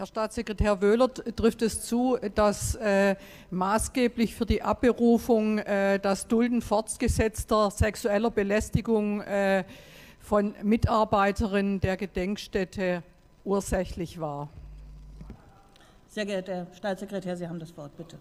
[SPEAKER 16] Herr Staatssekretär Wöhler, trifft es zu, dass äh, maßgeblich für die Abberufung äh, das Dulden fortgesetzter sexueller Belästigung äh, von Mitarbeiterinnen der Gedenkstätte ursächlich war?
[SPEAKER 12] Sehr geehrter Herr Staatssekretär, Sie haben das Wort, bitte.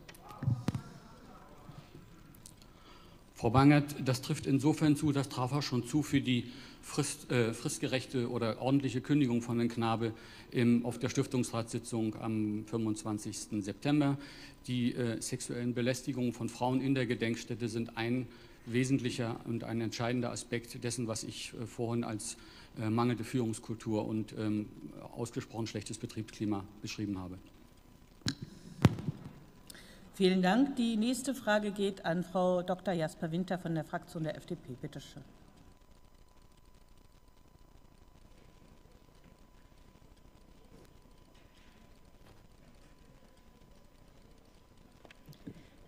[SPEAKER 15] Frau Bangert, das trifft insofern zu, das traf auch schon zu für die Frist, äh, fristgerechte oder ordentliche Kündigung von Herrn Knabe im, auf der Stiftungsratssitzung am 25. September. Die äh, sexuellen Belästigungen von Frauen in der Gedenkstätte sind ein wesentlicher und ein entscheidender Aspekt dessen, was ich äh, vorhin als äh, mangelnde Führungskultur und ähm, ausgesprochen schlechtes Betriebsklima beschrieben habe.
[SPEAKER 12] Vielen Dank. Die nächste Frage geht an Frau Dr. Jasper Winter von der Fraktion der FDP. Bitte schön.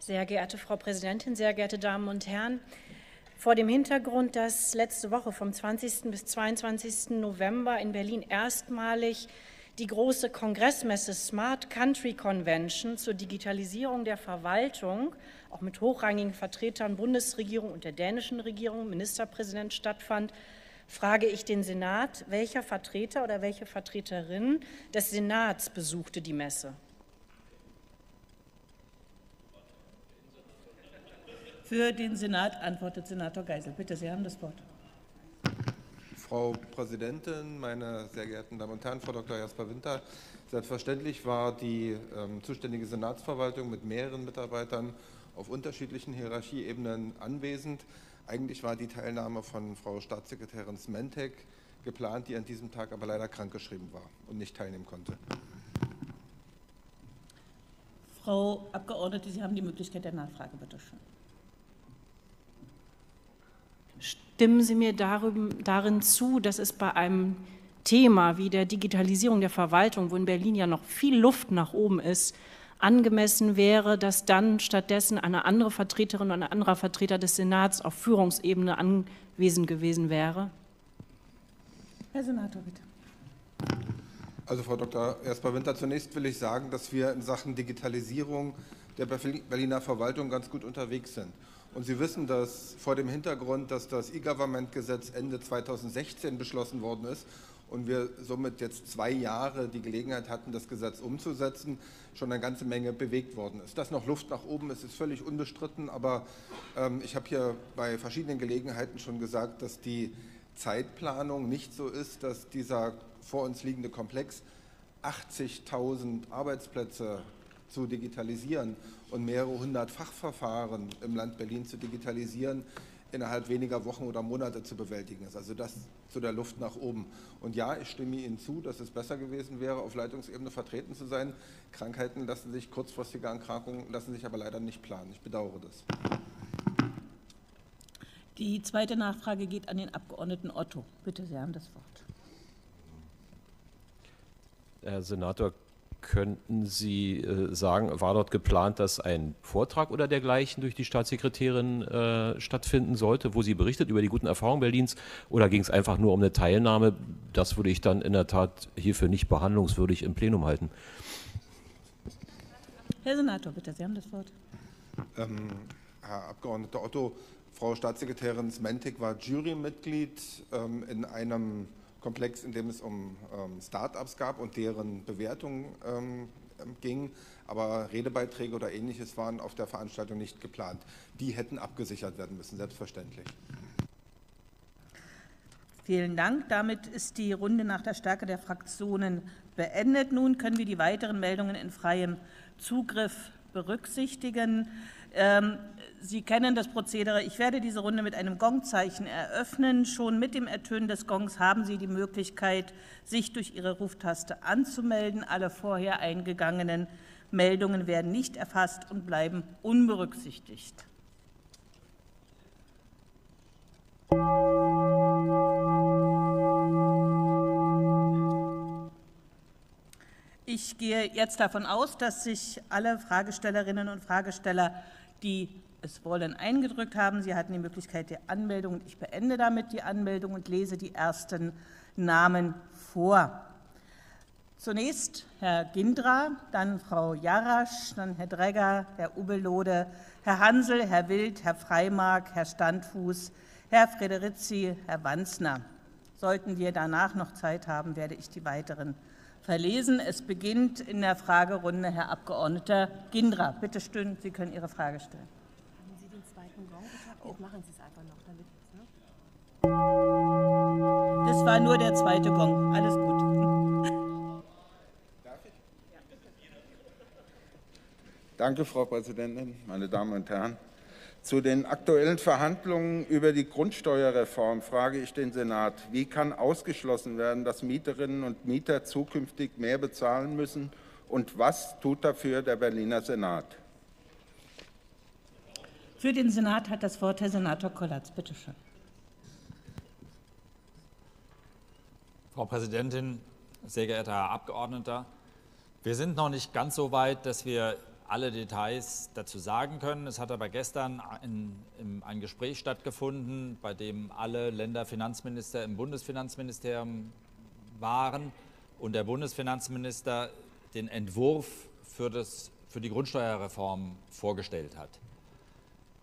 [SPEAKER 17] Sehr geehrte Frau Präsidentin, sehr geehrte Damen und Herren, vor dem Hintergrund, dass letzte Woche vom 20. bis 22. November in Berlin erstmalig die große Kongressmesse Smart Country Convention zur Digitalisierung der Verwaltung, auch mit hochrangigen Vertretern Bundesregierung und der dänischen Regierung, Ministerpräsident stattfand, frage ich den Senat, welcher Vertreter oder welche Vertreterin des Senats besuchte die Messe?
[SPEAKER 12] Für den Senat antwortet Senator Geisel. Bitte, Sie haben das Wort.
[SPEAKER 18] Frau Präsidentin, meine sehr geehrten Damen und Herren, Frau Dr. Jasper Winter. Selbstverständlich war die ähm, zuständige Senatsverwaltung mit mehreren Mitarbeitern auf unterschiedlichen Hierarchieebenen anwesend. Eigentlich war die Teilnahme von Frau Staatssekretärin Smentek geplant, die an diesem Tag aber leider krankgeschrieben war und nicht teilnehmen konnte.
[SPEAKER 12] Frau Abgeordnete, Sie haben die Möglichkeit der Nachfrage, bitte schön.
[SPEAKER 17] Stimmen Sie mir darin zu, dass es bei einem Thema wie der Digitalisierung der Verwaltung, wo in Berlin ja noch viel Luft nach oben ist, angemessen wäre, dass dann stattdessen eine andere Vertreterin und ein anderer Vertreter des Senats auf Führungsebene anwesend gewesen wäre?
[SPEAKER 12] Herr Senator, bitte.
[SPEAKER 18] Also Frau Dr. Jasper-Winter, zunächst will ich sagen, dass wir in Sachen Digitalisierung der Berliner Verwaltung ganz gut unterwegs sind. Und Sie wissen, dass vor dem Hintergrund, dass das E-Government-Gesetz Ende 2016 beschlossen worden ist und wir somit jetzt zwei Jahre die Gelegenheit hatten, das Gesetz umzusetzen, schon eine ganze Menge bewegt worden ist. Dass noch Luft nach oben ist, ist völlig unbestritten, aber ähm, ich habe hier bei verschiedenen Gelegenheiten schon gesagt, dass die Zeitplanung nicht so ist, dass dieser vor uns liegende Komplex 80.000 Arbeitsplätze zu digitalisieren und mehrere hundert Fachverfahren im Land Berlin zu digitalisieren, innerhalb weniger Wochen oder Monate zu bewältigen ist. Also das zu der Luft nach oben. Und ja, ich stimme Ihnen zu, dass es besser gewesen wäre, auf Leitungsebene vertreten zu sein. Krankheiten lassen sich, kurzfristige Erkrankungen lassen sich aber leider nicht planen. Ich bedauere das.
[SPEAKER 12] Die zweite Nachfrage geht an den Abgeordneten Otto. Bitte, Sie haben das Wort.
[SPEAKER 19] Herr Senator, Könnten Sie äh, sagen, war dort geplant, dass ein Vortrag oder dergleichen durch die Staatssekretärin äh, stattfinden sollte, wo sie berichtet über die guten Erfahrungen Berlins? Oder ging es einfach nur um eine Teilnahme? Das würde ich dann in der Tat hierfür nicht behandlungswürdig im Plenum halten.
[SPEAKER 12] Herr Senator, bitte, Sie haben das Wort.
[SPEAKER 18] Ähm, Herr Abgeordneter Otto, Frau Staatssekretärin Smentik war Jurymitglied ähm, in einem Komplex, in dem es um ähm, Start-ups gab und deren Bewertung ähm, ging, aber Redebeiträge oder ähnliches waren auf der Veranstaltung nicht geplant. Die hätten abgesichert werden müssen, selbstverständlich.
[SPEAKER 12] Vielen Dank. Damit ist die Runde nach der Stärke der Fraktionen beendet. Nun können wir die weiteren Meldungen in freiem Zugriff berücksichtigen. Ähm, Sie kennen das Prozedere. Ich werde diese Runde mit einem Gongzeichen eröffnen. Schon mit dem Ertönen des Gongs haben Sie die Möglichkeit, sich durch Ihre Ruftaste anzumelden. Alle vorher eingegangenen Meldungen werden nicht erfasst und bleiben unberücksichtigt. Ich gehe jetzt davon aus, dass sich alle Fragestellerinnen und Fragesteller, die es wollen, eingedrückt haben. Sie hatten die Möglichkeit der Anmeldung. Ich beende damit die Anmeldung und lese die ersten Namen vor. Zunächst Herr Gindra, dann Frau Jarasch, dann Herr Dregger, Herr Ubelode, Herr Hansel, Herr Wild, Herr Freimark, Herr Standfuß, Herr Frederizzi, Herr Wanzner. Sollten wir danach noch Zeit haben, werde ich die weiteren verlesen. Es beginnt in der Fragerunde Herr Abgeordneter Gindra. Bitte schön, Sie können Ihre Frage stellen. Haben Sie den zweiten Gesagt? machen Sie es einfach noch. Damit, ne? Das war nur der zweite Gong. Alles gut.
[SPEAKER 20] Danke, Frau Präsidentin, meine Damen und Herren. Zu den aktuellen Verhandlungen über die Grundsteuerreform frage ich den Senat, wie kann ausgeschlossen werden, dass Mieterinnen und Mieter zukünftig mehr bezahlen müssen und was tut dafür der Berliner Senat?
[SPEAKER 12] Für den Senat hat das Wort Herr Senator Kollatz. Bitte schön.
[SPEAKER 21] Frau Präsidentin, sehr geehrter Herr Abgeordneter, wir sind noch nicht ganz so weit, dass wir alle Details dazu sagen können. Es hat aber gestern ein, ein Gespräch stattgefunden, bei dem alle Länderfinanzminister im Bundesfinanzministerium waren und der Bundesfinanzminister den Entwurf für, das, für die Grundsteuerreform vorgestellt hat.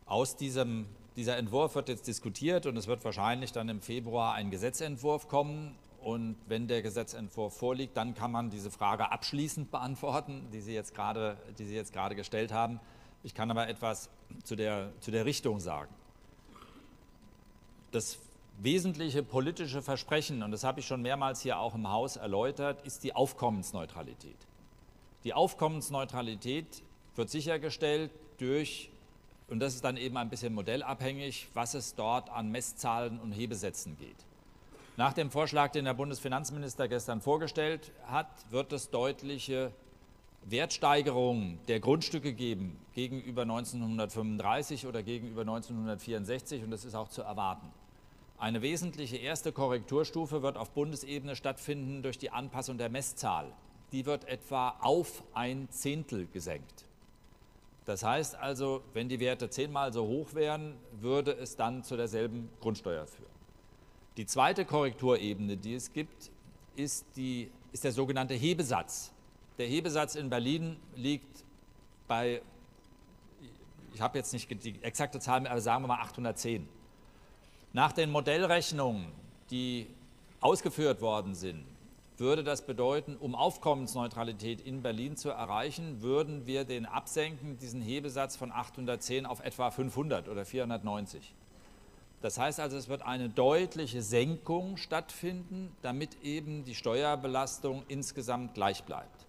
[SPEAKER 21] Aus diesem, dieser Entwurf wird jetzt diskutiert und es wird wahrscheinlich dann im Februar ein Gesetzentwurf kommen. Und wenn der Gesetzentwurf vorliegt, dann kann man diese Frage abschließend beantworten, die Sie jetzt gerade, die Sie jetzt gerade gestellt haben. Ich kann aber etwas zu der, zu der Richtung sagen. Das wesentliche politische Versprechen, und das habe ich schon mehrmals hier auch im Haus erläutert, ist die Aufkommensneutralität. Die Aufkommensneutralität wird sichergestellt durch, und das ist dann eben ein bisschen modellabhängig, was es dort an Messzahlen und Hebesätzen geht. Nach dem Vorschlag, den der Bundesfinanzminister gestern vorgestellt hat, wird es deutliche Wertsteigerungen der Grundstücke geben gegenüber 1935 oder gegenüber 1964 und das ist auch zu erwarten. Eine wesentliche erste Korrekturstufe wird auf Bundesebene stattfinden durch die Anpassung der Messzahl. Die wird etwa auf ein Zehntel gesenkt. Das heißt also, wenn die Werte zehnmal so hoch wären, würde es dann zu derselben Grundsteuer führen. Die zweite Korrekturebene, die es gibt, ist, die, ist der sogenannte Hebesatz. Der Hebesatz in Berlin liegt bei, ich habe jetzt nicht die exakte Zahl, aber sagen wir mal 810. Nach den Modellrechnungen, die ausgeführt worden sind, würde das bedeuten, um Aufkommensneutralität in Berlin zu erreichen, würden wir den absenken, diesen Hebesatz von 810 auf etwa 500 oder 490. Das heißt also, es wird eine deutliche Senkung stattfinden, damit eben die Steuerbelastung insgesamt gleich bleibt.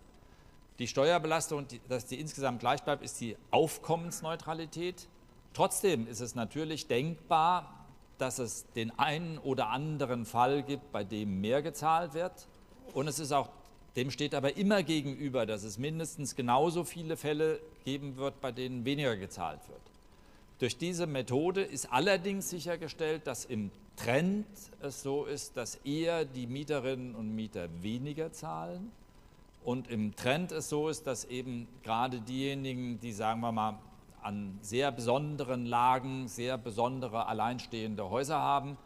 [SPEAKER 21] Die Steuerbelastung, dass die insgesamt gleich bleibt, ist die Aufkommensneutralität. Trotzdem ist es natürlich denkbar, dass es den einen oder anderen Fall gibt, bei dem mehr gezahlt wird. Und es ist auch, dem steht aber immer gegenüber, dass es mindestens genauso viele Fälle geben wird, bei denen weniger gezahlt wird. Durch diese Methode ist allerdings sichergestellt, dass im Trend es so ist, dass eher die Mieterinnen und Mieter weniger zahlen und im Trend es so ist, dass eben gerade diejenigen, die sagen wir mal an sehr besonderen Lagen, sehr besondere alleinstehende Häuser haben,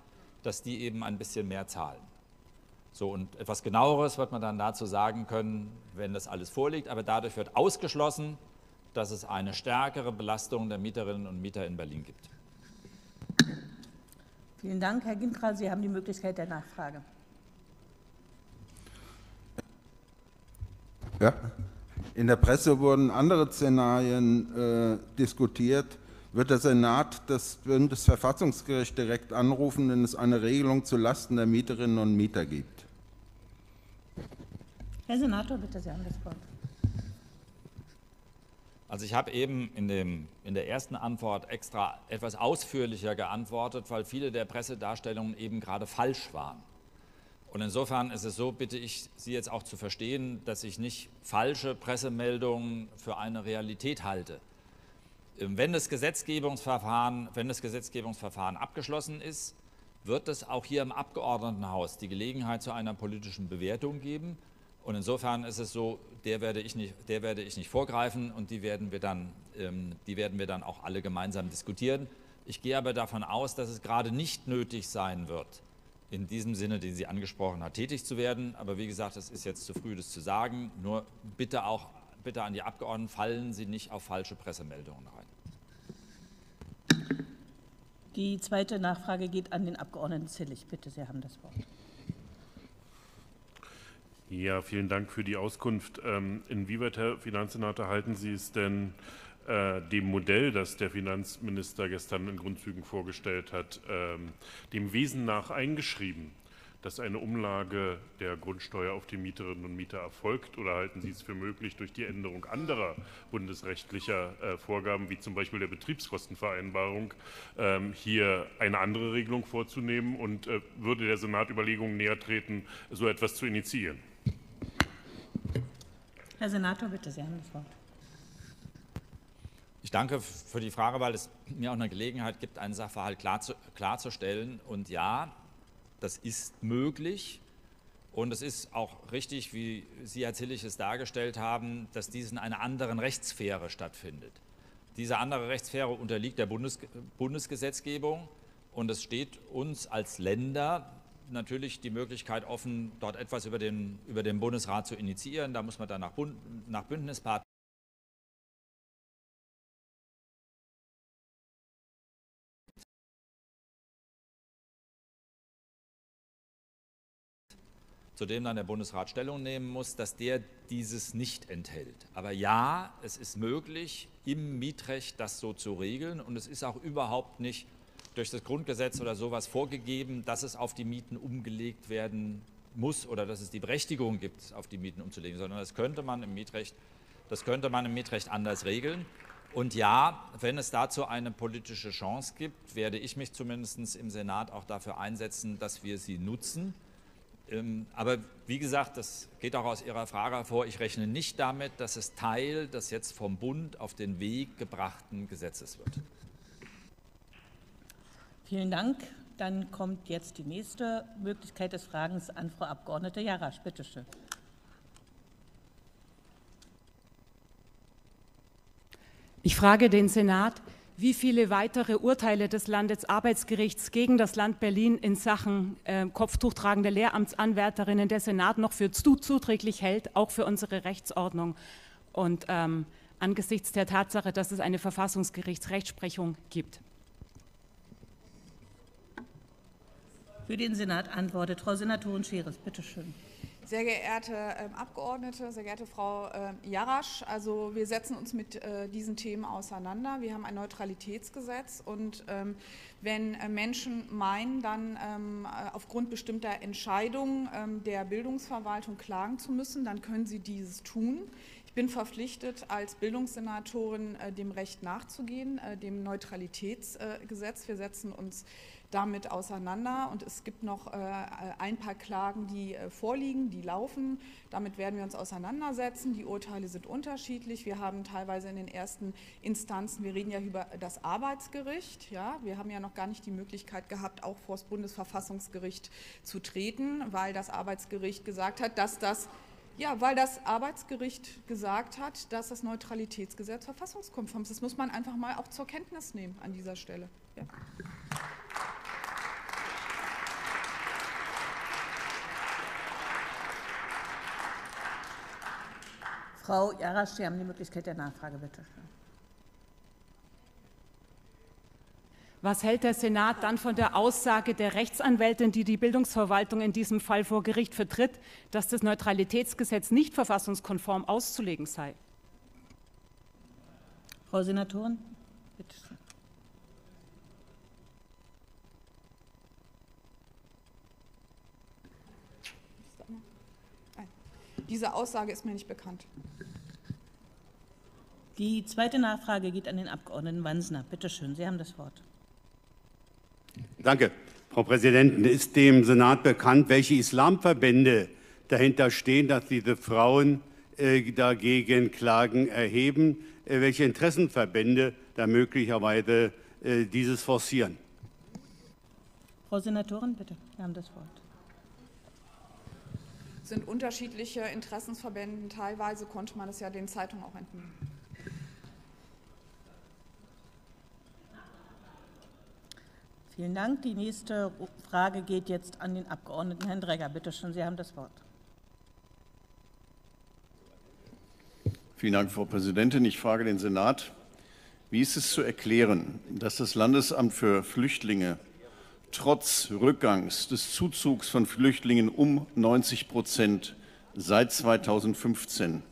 [SPEAKER 21] dass die eben ein bisschen mehr zahlen. So, und etwas genaueres wird man dann dazu sagen können, wenn das alles vorliegt, aber dadurch wird ausgeschlossen, dass es eine stärkere Belastung der Mieterinnen und Mieter in Berlin gibt.
[SPEAKER 12] Vielen Dank, Herr Gintra. Sie haben die Möglichkeit der Nachfrage.
[SPEAKER 20] Ja. In der Presse wurden andere Szenarien äh, diskutiert. Wird der Senat das Bundesverfassungsgericht direkt anrufen, wenn es eine Regelung zulasten der Mieterinnen und Mieter gibt?
[SPEAKER 12] Herr Senator, bitte, Sie haben das Wort.
[SPEAKER 21] Also ich habe eben in, dem, in der ersten Antwort extra etwas ausführlicher geantwortet, weil viele der Pressedarstellungen eben gerade falsch waren. Und insofern ist es so, bitte ich Sie jetzt auch zu verstehen, dass ich nicht falsche Pressemeldungen für eine Realität halte. Ähm, wenn das Gesetzgebungsverfahren, wenn das Gesetzgebungsverfahren abgeschlossen ist, wird es auch hier im Abgeordnetenhaus die Gelegenheit zu einer politischen Bewertung geben. Und insofern ist es so, der werde ich nicht, der werde ich nicht vorgreifen und die werden, wir dann, ähm, die werden wir dann auch alle gemeinsam diskutieren. Ich gehe aber davon aus, dass es gerade nicht nötig sein wird, in diesem Sinne, den sie angesprochen hat, tätig zu werden. Aber wie gesagt, es ist jetzt zu früh, das zu sagen. Nur bitte auch bitte an die Abgeordneten, fallen Sie nicht auf falsche Pressemeldungen rein.
[SPEAKER 12] Die zweite Nachfrage geht an den Abgeordneten Zillig. Bitte, Sie haben das Wort.
[SPEAKER 22] Ja, vielen Dank für die Auskunft. Ähm, inwieweit, Herr Finanzsenator, halten Sie es denn äh, dem Modell, das der Finanzminister gestern in Grundzügen vorgestellt hat, ähm, dem Wesen nach eingeschrieben? dass eine Umlage der Grundsteuer auf die Mieterinnen und Mieter erfolgt? Oder halten Sie es für möglich, durch die Änderung anderer bundesrechtlicher äh, Vorgaben, wie zum Beispiel der Betriebskostenvereinbarung, ähm, hier eine andere Regelung vorzunehmen? Und äh, würde der Senat Überlegungen näher treten, so etwas zu initiieren?
[SPEAKER 12] Herr Senator, bitte, Sie haben das Wort.
[SPEAKER 21] Ich danke für die Frage, weil es mir auch eine Gelegenheit gibt, einen Sachverhalt klarzustellen. Und ja, das ist möglich. Und es ist auch richtig, wie Sie, Herr Zillig, es dargestellt haben, dass dies in einer anderen Rechtssphäre stattfindet. Diese andere Rechtssphäre unterliegt der Bundes Bundesgesetzgebung und es steht uns als Länder natürlich die Möglichkeit offen, dort etwas über den, über den Bundesrat zu initiieren. Da muss man dann nach, Bund, nach Bündnispartnern zu dem dann der Bundesrat Stellung nehmen muss, dass der dieses nicht enthält. Aber ja, es ist möglich, im Mietrecht das so zu regeln und es ist auch überhaupt nicht durch das Grundgesetz oder sowas vorgegeben, dass es auf die Mieten umgelegt werden muss oder dass es die Berechtigung gibt, auf die Mieten umzulegen, sondern das könnte man im Mietrecht, das könnte man im Mietrecht anders regeln. Und ja, wenn es dazu eine politische Chance gibt, werde ich mich zumindest im Senat auch dafür einsetzen, dass wir sie nutzen. Ähm, aber wie gesagt, das geht auch aus Ihrer Frage hervor, ich rechne nicht damit, dass es Teil des jetzt vom Bund auf den Weg gebrachten Gesetzes wird.
[SPEAKER 12] Vielen Dank. Dann kommt jetzt die nächste Möglichkeit des Fragens an Frau Abgeordnete Jarasch. Bitte schön.
[SPEAKER 23] Ich frage den Senat, wie viele weitere Urteile des Landesarbeitsgerichts gegen das Land Berlin in Sachen äh, kopftuchtragende Lehramtsanwärterinnen der Senat noch für zu, zuträglich hält, auch für unsere Rechtsordnung. Und ähm, angesichts der Tatsache, dass es eine Verfassungsgerichtsrechtsprechung gibt.
[SPEAKER 12] Für den Senat antwortet Frau Senatorin Scheres. Bitte schön.
[SPEAKER 6] Sehr geehrte ähm, Abgeordnete, sehr geehrte Frau äh, Jarasch, also wir setzen uns mit äh, diesen Themen auseinander. Wir haben ein Neutralitätsgesetz und ähm, wenn äh, Menschen meinen, dann ähm, äh, aufgrund bestimmter Entscheidungen ähm, der Bildungsverwaltung klagen zu müssen, dann können sie dieses tun. Ich bin verpflichtet, als Bildungssenatorin dem Recht nachzugehen, dem Neutralitätsgesetz. Wir setzen uns damit auseinander. Und es gibt noch äh, ein paar Klagen, die äh, vorliegen, die laufen. Damit werden wir uns auseinandersetzen. Die Urteile sind unterschiedlich. Wir haben teilweise in den ersten Instanzen, wir reden ja über das Arbeitsgericht. Ja, wir haben ja noch gar nicht die Möglichkeit gehabt, auch vor das Bundesverfassungsgericht zu treten, weil das Arbeitsgericht gesagt hat, dass das ja, weil das Arbeitsgericht gesagt hat, dass das Neutralitätsgesetz verfassungskonform ist. Das muss man einfach mal auch zur Kenntnis nehmen an dieser Stelle. Ja.
[SPEAKER 12] Frau Jarasch, Sie haben die Möglichkeit der Nachfrage, bitte.
[SPEAKER 23] Was hält der Senat dann von der Aussage der Rechtsanwältin, die die Bildungsverwaltung in diesem Fall vor Gericht vertritt, dass das Neutralitätsgesetz nicht verfassungskonform auszulegen sei?
[SPEAKER 12] Frau Senatorin, bitte schön.
[SPEAKER 6] Diese Aussage ist mir nicht bekannt.
[SPEAKER 12] Die zweite Nachfrage geht an den Abgeordneten Wansner. Bitte schön, Sie haben das Wort.
[SPEAKER 24] Danke.
[SPEAKER 25] Frau Präsidentin, ist dem Senat bekannt, welche Islamverbände dahinter stehen, dass diese Frauen äh, dagegen Klagen erheben? Äh, welche Interessenverbände da möglicherweise äh, dieses forcieren?
[SPEAKER 12] Frau Senatorin, bitte, Sie haben das Wort.
[SPEAKER 6] Sind unterschiedliche Interessensverbände. Teilweise konnte man es ja den Zeitungen auch entnehmen.
[SPEAKER 12] Vielen Dank. Die nächste Frage geht jetzt an den Abgeordneten Herrn Dregger. Bitte schön, Sie haben das Wort.
[SPEAKER 26] Vielen Dank, Frau Präsidentin. Ich frage den Senat, wie ist es zu erklären, dass das Landesamt für Flüchtlinge trotz Rückgangs des Zuzugs von Flüchtlingen um 90 Prozent seit 2015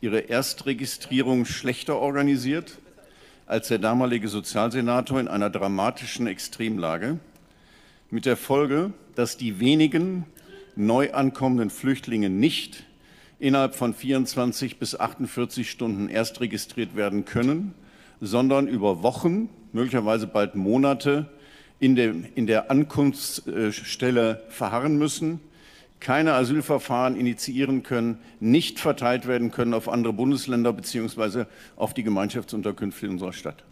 [SPEAKER 26] ihre Erstregistrierung schlechter organisiert als der damalige Sozialsenator in einer dramatischen Extremlage, mit der Folge, dass die wenigen neu ankommenden Flüchtlinge nicht innerhalb von 24 bis 48 Stunden erst registriert werden können, sondern über Wochen, möglicherweise bald Monate in der, in der Ankunftsstelle verharren müssen, keine Asylverfahren initiieren können, nicht verteilt werden können auf andere Bundesländer bzw. auf die Gemeinschaftsunterkünfte in unserer Stadt.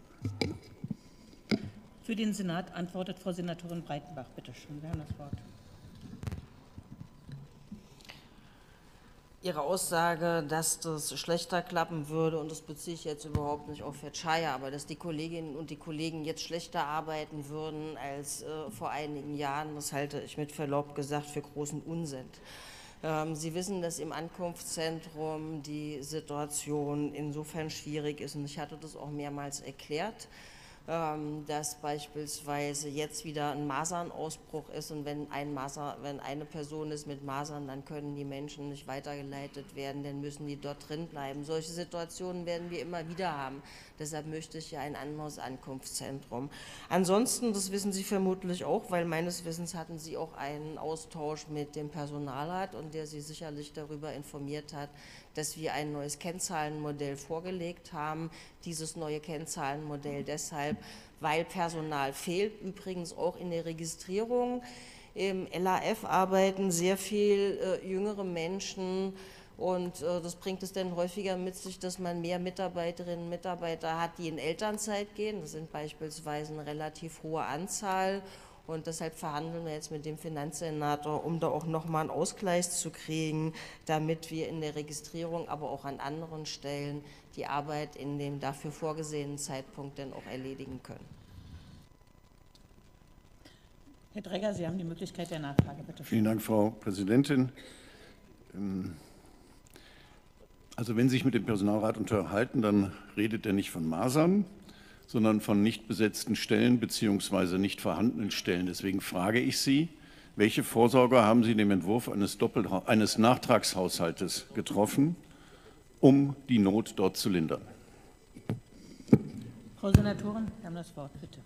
[SPEAKER 12] Für den Senat antwortet Frau Senatorin Breitenbach. Bitte schön, wir haben das Wort.
[SPEAKER 24] Ihre Aussage, dass das schlechter klappen würde, und das beziehe ich jetzt überhaupt nicht auf Herr Scheier, aber dass die Kolleginnen und die Kollegen jetzt schlechter arbeiten würden als äh, vor einigen Jahren, das halte ich mit Verlaub gesagt für großen Unsinn. Ähm, Sie wissen, dass im Ankunftszentrum die Situation insofern schwierig ist, und ich hatte das auch mehrmals erklärt. Ähm, dass beispielsweise jetzt wieder ein Masernausbruch ist und wenn, ein Masern, wenn eine Person ist mit Masern, dann können die Menschen nicht weitergeleitet werden, dann müssen die dort drin bleiben. Solche Situationen werden wir immer wieder haben. Deshalb möchte ich ja ein anderes Ankunftszentrum. Ansonsten, das wissen Sie vermutlich auch, weil meines Wissens hatten Sie auch einen Austausch mit dem Personalrat und der Sie sicherlich darüber informiert hat, dass wir ein neues Kennzahlenmodell vorgelegt haben. Dieses neue Kennzahlenmodell deshalb, weil Personal fehlt, übrigens auch in der Registrierung. Im LAF arbeiten sehr viel äh, jüngere Menschen und äh, das bringt es dann häufiger mit sich, dass man mehr Mitarbeiterinnen und Mitarbeiter hat, die in Elternzeit gehen. Das sind beispielsweise eine relativ hohe Anzahl und deshalb verhandeln wir jetzt mit dem Finanzsenator, um da auch nochmal einen Ausgleich zu kriegen, damit wir in der Registrierung, aber auch an anderen Stellen die Arbeit in dem dafür vorgesehenen Zeitpunkt dann auch erledigen können.
[SPEAKER 12] Herr Dregger, Sie haben die Möglichkeit der Nachfrage. Bitte.
[SPEAKER 26] Vielen Dank, Frau Präsidentin. Ähm, also wenn Sie sich mit dem Personalrat unterhalten, dann redet er nicht von Masern, sondern von nicht besetzten Stellen bzw. nicht vorhandenen Stellen. Deswegen frage ich Sie, welche Vorsorge haben Sie in dem Entwurf eines, eines Nachtragshaushaltes getroffen, um die Not dort zu lindern?
[SPEAKER 12] Frau Senatorin, Sie haben das Wort, bitte.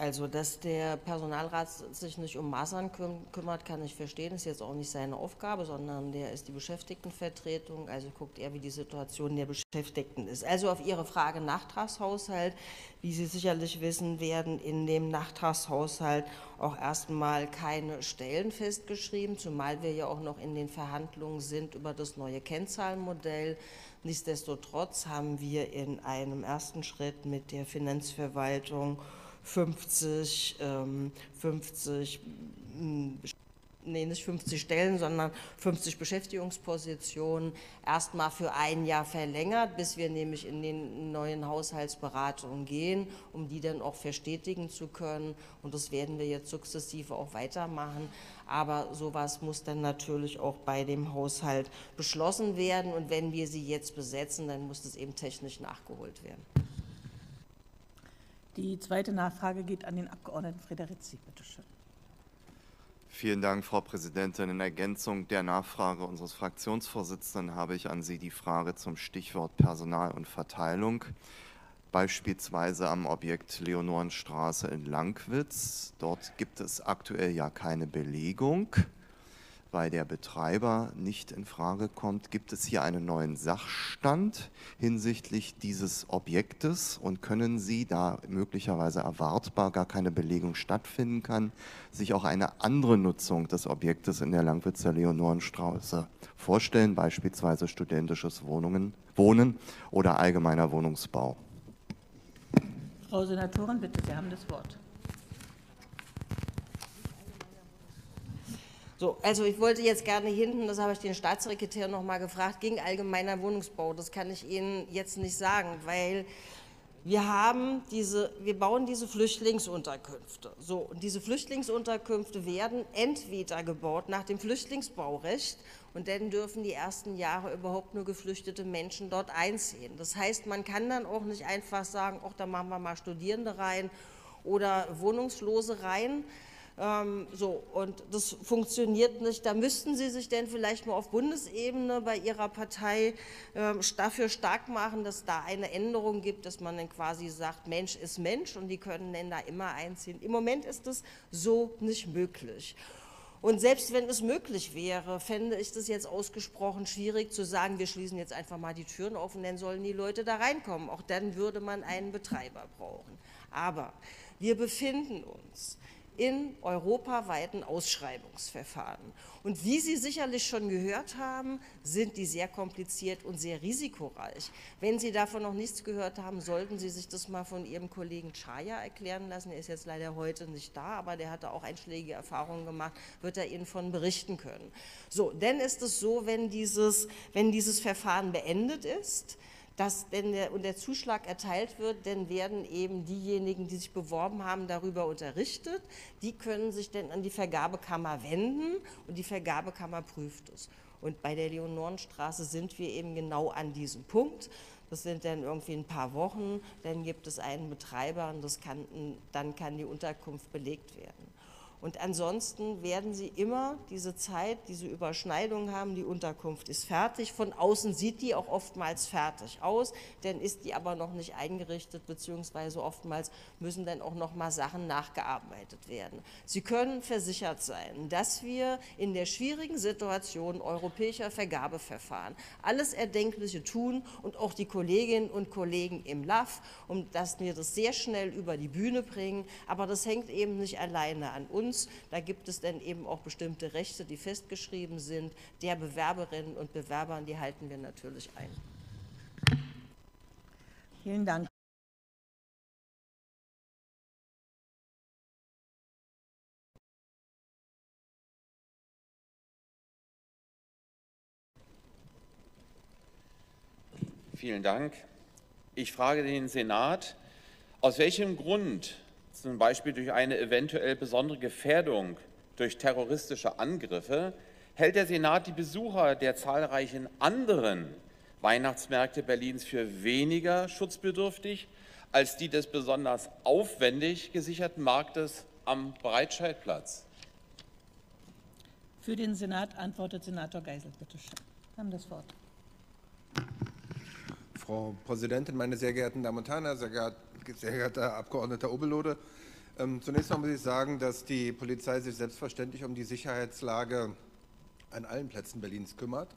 [SPEAKER 24] Also, dass der Personalrat sich nicht um Masern kümmert, kann ich verstehen. Ist jetzt auch nicht seine Aufgabe, sondern der ist die Beschäftigtenvertretung. Also guckt er, wie die Situation der Beschäftigten ist. Also auf Ihre Frage Nachtragshaushalt. Wie Sie sicherlich wissen, werden in dem Nachtragshaushalt auch erstmal keine Stellen festgeschrieben, zumal wir ja auch noch in den Verhandlungen sind über das neue Kennzahlenmodell. Nichtsdestotrotz haben wir in einem ersten Schritt mit der Finanzverwaltung 50, ähm, 50 hm, nee, nicht 50 Stellen, sondern 50 Beschäftigungspositionen erstmal für ein Jahr verlängert, bis wir nämlich in den neuen Haushaltsberatungen gehen, um die dann auch verstetigen zu können. Und das werden wir jetzt sukzessive auch weitermachen. Aber sowas muss dann natürlich auch bei dem Haushalt beschlossen werden. Und wenn wir sie jetzt besetzen, dann muss das eben technisch nachgeholt werden.
[SPEAKER 12] Die zweite Nachfrage geht an den Abgeordneten Frederizzi. Bitte schön.
[SPEAKER 13] Vielen Dank, Frau Präsidentin. In Ergänzung der Nachfrage unseres Fraktionsvorsitzenden habe ich an Sie die Frage zum Stichwort Personal und Verteilung. Beispielsweise am Objekt Leonorenstraße in Langwitz. Dort gibt es aktuell ja keine Belegung. Bei der Betreiber nicht in Frage kommt. Gibt es hier einen neuen Sachstand hinsichtlich dieses Objektes und können Sie, da möglicherweise erwartbar gar keine Belegung stattfinden kann, sich auch eine andere Nutzung des Objektes in der Langwitzer Leonorenstraße vorstellen, beispielsweise studentisches Wohnungen, Wohnen oder allgemeiner Wohnungsbau?
[SPEAKER 12] Frau Senatorin, bitte, Sie haben das Wort.
[SPEAKER 24] So, also ich wollte jetzt gerne hinten, das habe ich den Staatssekretär noch mal gefragt, gegen allgemeiner Wohnungsbau. Das kann ich Ihnen jetzt nicht sagen, weil wir haben diese, wir bauen diese Flüchtlingsunterkünfte. So, und diese Flüchtlingsunterkünfte werden entweder gebaut nach dem Flüchtlingsbaurecht und dann dürfen die ersten Jahre überhaupt nur geflüchtete Menschen dort einziehen. Das heißt, man kann dann auch nicht einfach sagen, ach, da machen wir mal Studierende rein oder Wohnungslose rein, ähm, so, und das funktioniert nicht. Da müssten Sie sich denn vielleicht mal auf Bundesebene bei Ihrer Partei ähm, dafür stark machen, dass da eine Änderung gibt, dass man dann quasi sagt, Mensch ist Mensch und die können denn da immer einziehen. Im Moment ist das so nicht möglich. Und selbst wenn es möglich wäre, fände ich das jetzt ausgesprochen schwierig zu sagen, wir schließen jetzt einfach mal die Türen auf und dann sollen die Leute da reinkommen. Auch dann würde man einen Betreiber brauchen. Aber wir befinden uns in europaweiten Ausschreibungsverfahren. Und wie Sie sicherlich schon gehört haben, sind die sehr kompliziert und sehr risikoreich. Wenn Sie davon noch nichts gehört haben, sollten Sie sich das mal von Ihrem Kollegen Chaya erklären lassen. Er ist jetzt leider heute nicht da, aber der hatte auch einschlägige Erfahrungen gemacht, wird er Ihnen von berichten können. So, denn ist es so, wenn dieses, wenn dieses Verfahren beendet ist, dass denn der, und der Zuschlag erteilt wird, dann werden eben diejenigen, die sich beworben haben, darüber unterrichtet. Die können sich dann an die Vergabekammer wenden und die Vergabekammer prüft es. Und bei der Leonorenstraße sind wir eben genau an diesem Punkt. Das sind dann irgendwie ein paar Wochen, dann gibt es einen Betreiber und kann, dann kann die Unterkunft belegt werden. Und ansonsten werden Sie immer diese Zeit, diese Überschneidung haben, die Unterkunft ist fertig. Von außen sieht die auch oftmals fertig aus, dann ist die aber noch nicht eingerichtet, beziehungsweise oftmals müssen dann auch noch mal Sachen nachgearbeitet werden. Sie können versichert sein, dass wir in der schwierigen Situation europäischer Vergabeverfahren alles Erdenkliche tun und auch die Kolleginnen und Kollegen im LAF, um dass wir das sehr schnell über die Bühne bringen. Aber das hängt eben nicht alleine an uns uns. Da gibt es dann eben auch bestimmte Rechte, die festgeschrieben sind, der Bewerberinnen und Bewerbern, die halten wir natürlich ein.
[SPEAKER 12] Vielen Dank.
[SPEAKER 27] Vielen Dank. Ich frage den Senat, aus welchem Grund zum Beispiel durch eine eventuell besondere Gefährdung durch terroristische Angriffe, hält der Senat die Besucher der zahlreichen anderen Weihnachtsmärkte Berlins für weniger schutzbedürftig als die des besonders aufwendig gesicherten Marktes am Breitscheidplatz.
[SPEAKER 12] Für den Senat antwortet Senator Geisel, bitte schön. Sie haben das Wort.
[SPEAKER 18] Frau Präsidentin, meine sehr geehrten Damen und Herren, sehr geehrter sehr geehrter Abgeordneter Obelode. Ähm, zunächst einmal muss ich sagen, dass die Polizei sich selbstverständlich um die Sicherheitslage an allen Plätzen Berlins kümmert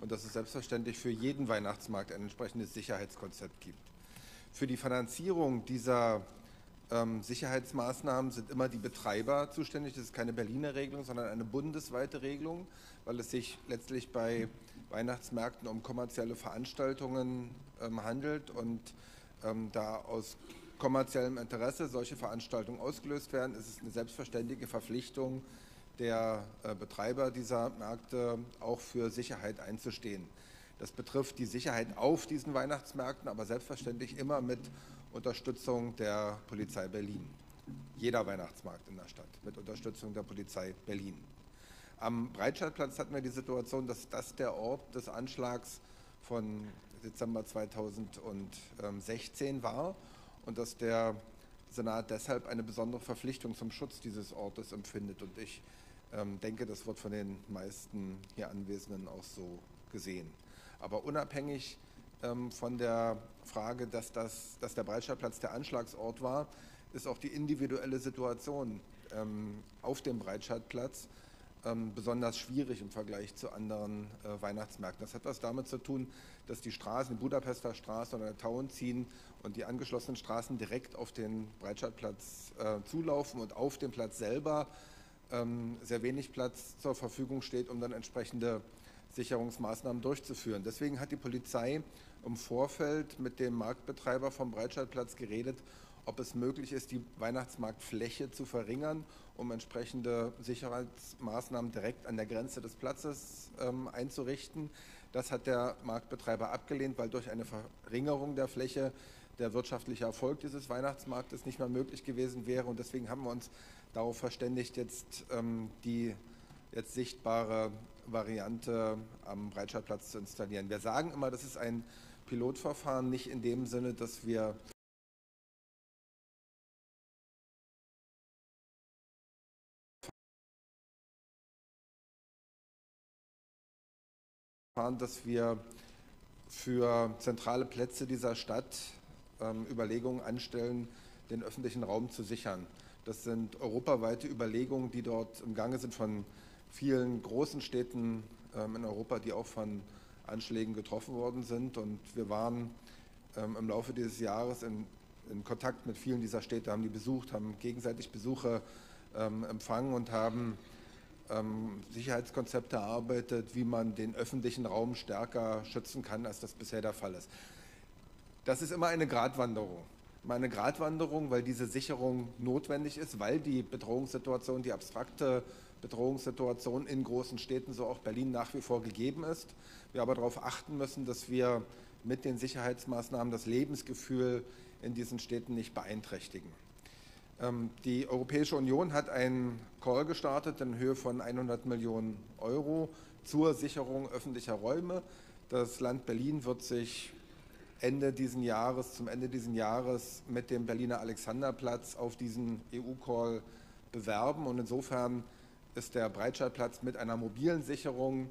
[SPEAKER 18] und dass es selbstverständlich für jeden Weihnachtsmarkt ein entsprechendes Sicherheitskonzept gibt. Für die Finanzierung dieser ähm, Sicherheitsmaßnahmen sind immer die Betreiber zuständig. Das ist keine Berliner Regelung, sondern eine bundesweite Regelung, weil es sich letztlich bei Weihnachtsmärkten um kommerzielle Veranstaltungen ähm, handelt und ähm, da aus kommerziellem Interesse solche Veranstaltungen ausgelöst werden, ist es eine selbstverständliche Verpflichtung der äh, Betreiber dieser Märkte auch für Sicherheit einzustehen. Das betrifft die Sicherheit auf diesen Weihnachtsmärkten, aber selbstverständlich immer mit Unterstützung der Polizei Berlin. Jeder Weihnachtsmarkt in der Stadt mit Unterstützung der Polizei Berlin. Am Breitscheidplatz hatten wir die Situation, dass das der Ort des Anschlags von Dezember 2016 war und dass der Senat deshalb eine besondere Verpflichtung zum Schutz dieses Ortes empfindet. Und ich ähm, denke, das wird von den meisten hier Anwesenden auch so gesehen. Aber unabhängig ähm, von der Frage, dass, das, dass der Breitscheidplatz der Anschlagsort war, ist auch die individuelle Situation ähm, auf dem Breitscheidplatz ähm, besonders schwierig im Vergleich zu anderen äh, Weihnachtsmärkten. Das hat was damit zu tun, dass die Straßen, die Budapester Straße oder der Town ziehen und die angeschlossenen Straßen direkt auf den Breitscheidplatz äh, zulaufen und auf dem Platz selber ähm, sehr wenig Platz zur Verfügung steht, um dann entsprechende Sicherungsmaßnahmen durchzuführen. Deswegen hat die Polizei im Vorfeld mit dem Marktbetreiber vom Breitscheidplatz geredet, ob es möglich ist, die Weihnachtsmarktfläche zu verringern, um entsprechende Sicherheitsmaßnahmen direkt an der Grenze des Platzes ähm, einzurichten. Das hat der Marktbetreiber abgelehnt, weil durch eine Verringerung der Fläche der wirtschaftliche Erfolg dieses Weihnachtsmarktes nicht mehr möglich gewesen wäre. Und deswegen haben wir uns darauf verständigt, jetzt ähm, die jetzt sichtbare Variante am Breitscheidplatz zu installieren. Wir sagen immer, das ist ein Pilotverfahren, nicht in dem Sinne, dass wir dass wir für zentrale Plätze dieser Stadt ähm, Überlegungen anstellen, den öffentlichen Raum zu sichern. Das sind europaweite Überlegungen, die dort im Gange sind von vielen großen Städten ähm, in Europa, die auch von Anschlägen getroffen worden sind. Und wir waren ähm, im Laufe dieses Jahres in, in, Kontakt mit vielen dieser Städte, haben die besucht, haben gegenseitig Besuche ähm, empfangen und haben ähm, Sicherheitskonzepte erarbeitet, wie man den öffentlichen Raum stärker schützen kann, als das bisher der Fall ist. Das ist immer eine Gratwanderung. Immer eine Gratwanderung, weil diese Sicherung notwendig ist, weil die Bedrohungssituation, die abstrakte Bedrohungssituation in großen Städten, so auch Berlin, nach wie vor gegeben ist. Wir aber darauf achten müssen, dass wir mit den Sicherheitsmaßnahmen das Lebensgefühl in diesen Städten nicht beeinträchtigen. Ähm, die Europäische Union hat einen Call gestartet in Höhe von 100 Millionen Euro zur Sicherung öffentlicher Räume. Das Land Berlin wird sich Ende diesen Jahres, zum Ende dieses Jahres mit dem Berliner Alexanderplatz auf diesen EU-Call bewerben. Und insofern ist der Breitscheidplatz mit einer mobilen Sicherung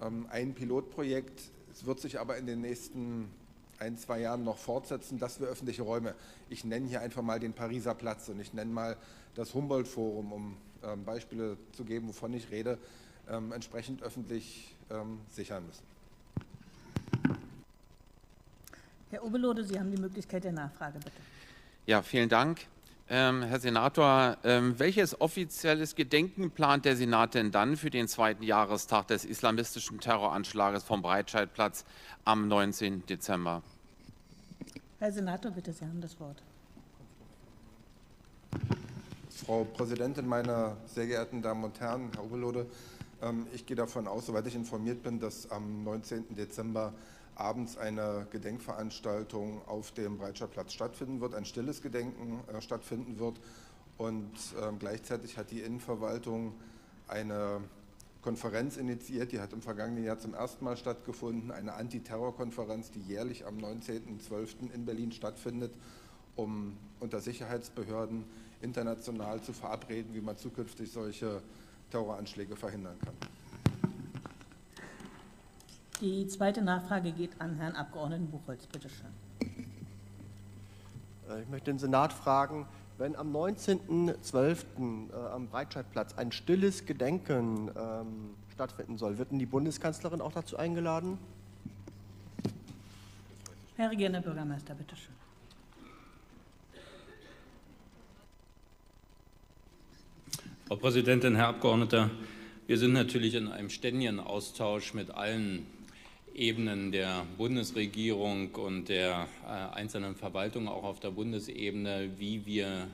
[SPEAKER 18] ähm, ein Pilotprojekt. Es wird sich aber in den nächsten ein, zwei Jahren noch fortsetzen, dass wir öffentliche Räume, ich nenne hier einfach mal den Pariser Platz und ich nenne mal das Humboldt-Forum, um ähm, Beispiele zu geben, wovon ich rede, ähm, entsprechend öffentlich ähm, sichern müssen.
[SPEAKER 12] Herr Oberlode, Sie haben die Möglichkeit der Nachfrage, bitte.
[SPEAKER 27] Ja, vielen Dank. Ähm, Herr Senator, ähm, welches offizielles Gedenken plant der Senat denn dann für den zweiten Jahrestag des islamistischen Terroranschlages vom Breitscheidplatz am 19. Dezember?
[SPEAKER 12] Herr Senator, bitte, Sie haben das Wort.
[SPEAKER 18] Frau Präsidentin, meine sehr geehrten Damen und Herren, Herr Oberlode, ähm, ich gehe davon aus, soweit ich informiert bin, dass am 19. Dezember abends eine Gedenkveranstaltung auf dem Breitscheidplatz stattfinden wird, ein stilles Gedenken äh, stattfinden wird. Und äh, gleichzeitig hat die Innenverwaltung eine Konferenz initiiert, die hat im vergangenen Jahr zum ersten Mal stattgefunden, eine Antiterrorkonferenz, die jährlich am 19.12. in Berlin stattfindet, um unter Sicherheitsbehörden international zu verabreden, wie man zukünftig solche Terroranschläge verhindern kann.
[SPEAKER 12] Die zweite Nachfrage geht an Herrn Abgeordneten Buchholz. Bitte schön.
[SPEAKER 28] Äh, ich möchte den Senat fragen, wenn am 19.12. Äh, am Breitscheidplatz ein stilles Gedenken ähm, stattfinden soll, wird denn die Bundeskanzlerin auch dazu eingeladen?
[SPEAKER 12] Herr Regierender Bürgermeister, bitte schön.
[SPEAKER 29] Frau Präsidentin, Herr Abgeordneter, wir sind natürlich in einem ständigen Austausch mit allen Ebenen der Bundesregierung und der äh, einzelnen Verwaltungen auch auf der Bundesebene, wie wir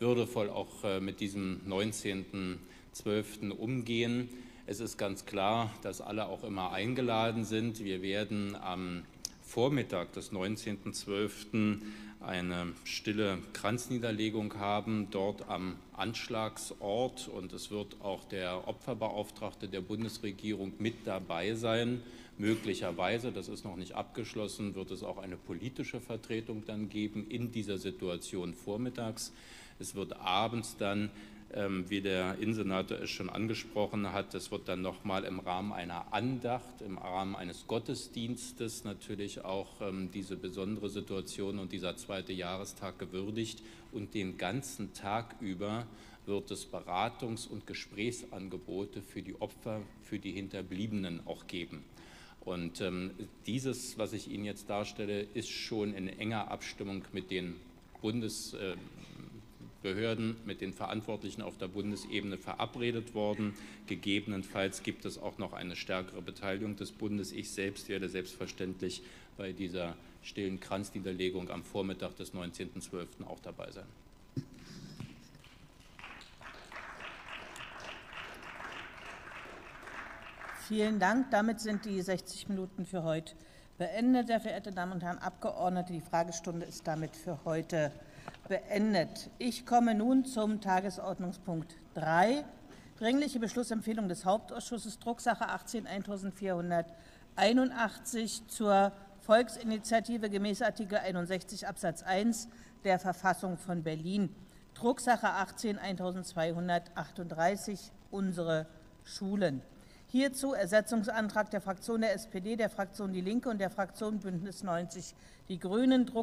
[SPEAKER 29] würdevoll auch äh, mit diesem 19.12. umgehen. Es ist ganz klar, dass alle auch immer eingeladen sind. Wir werden am Vormittag des 19.12. eine stille Kranzniederlegung haben, dort am Anschlagsort. Und es wird auch der Opferbeauftragte der Bundesregierung mit dabei sein. Möglicherweise, das ist noch nicht abgeschlossen, wird es auch eine politische Vertretung dann geben in dieser Situation vormittags. Es wird abends dann Ähm, wie der Innensenator es schon angesprochen hat, es wird dann nochmal im Rahmen einer Andacht, im Rahmen eines Gottesdienstes natürlich auch ähm, diese besondere Situation und dieser zweite Jahrestag gewürdigt. Und den ganzen Tag über wird es Beratungs- und Gesprächsangebote für die Opfer, für die Hinterbliebenen auch geben. Und ähm, dieses, was ich Ihnen jetzt darstelle, ist schon in enger Abstimmung mit den Bundes, äh, mit den Verantwortlichen auf der Bundesebene verabredet worden. Gegebenenfalls gibt es auch noch eine stärkere Beteiligung des Bundes. Ich selbst werde selbstverständlich bei dieser stillen Kranzniederlegung am Vormittag des 19.12. auch dabei sein.
[SPEAKER 12] Vielen Dank. Damit sind die 60 Minuten für heute beendet. Sehr verehrte Damen und Herren Abgeordnete, die Fragestunde ist damit für heute beendet. Ich komme nun zum Tagesordnungspunkt 3. Dringliche Beschlussempfehlung des Hauptausschusses Drucksache 18 1481 zur Volksinitiative gemäß Artikel 61 Absatz 1 der Verfassung von Berlin. Drucksache 18 1238 unsere Schulen. Hierzu Ersetzungsantrag der Fraktion der SPD, der Fraktion Die Linke und der Fraktion Bündnis 90 Die Grünen, Druck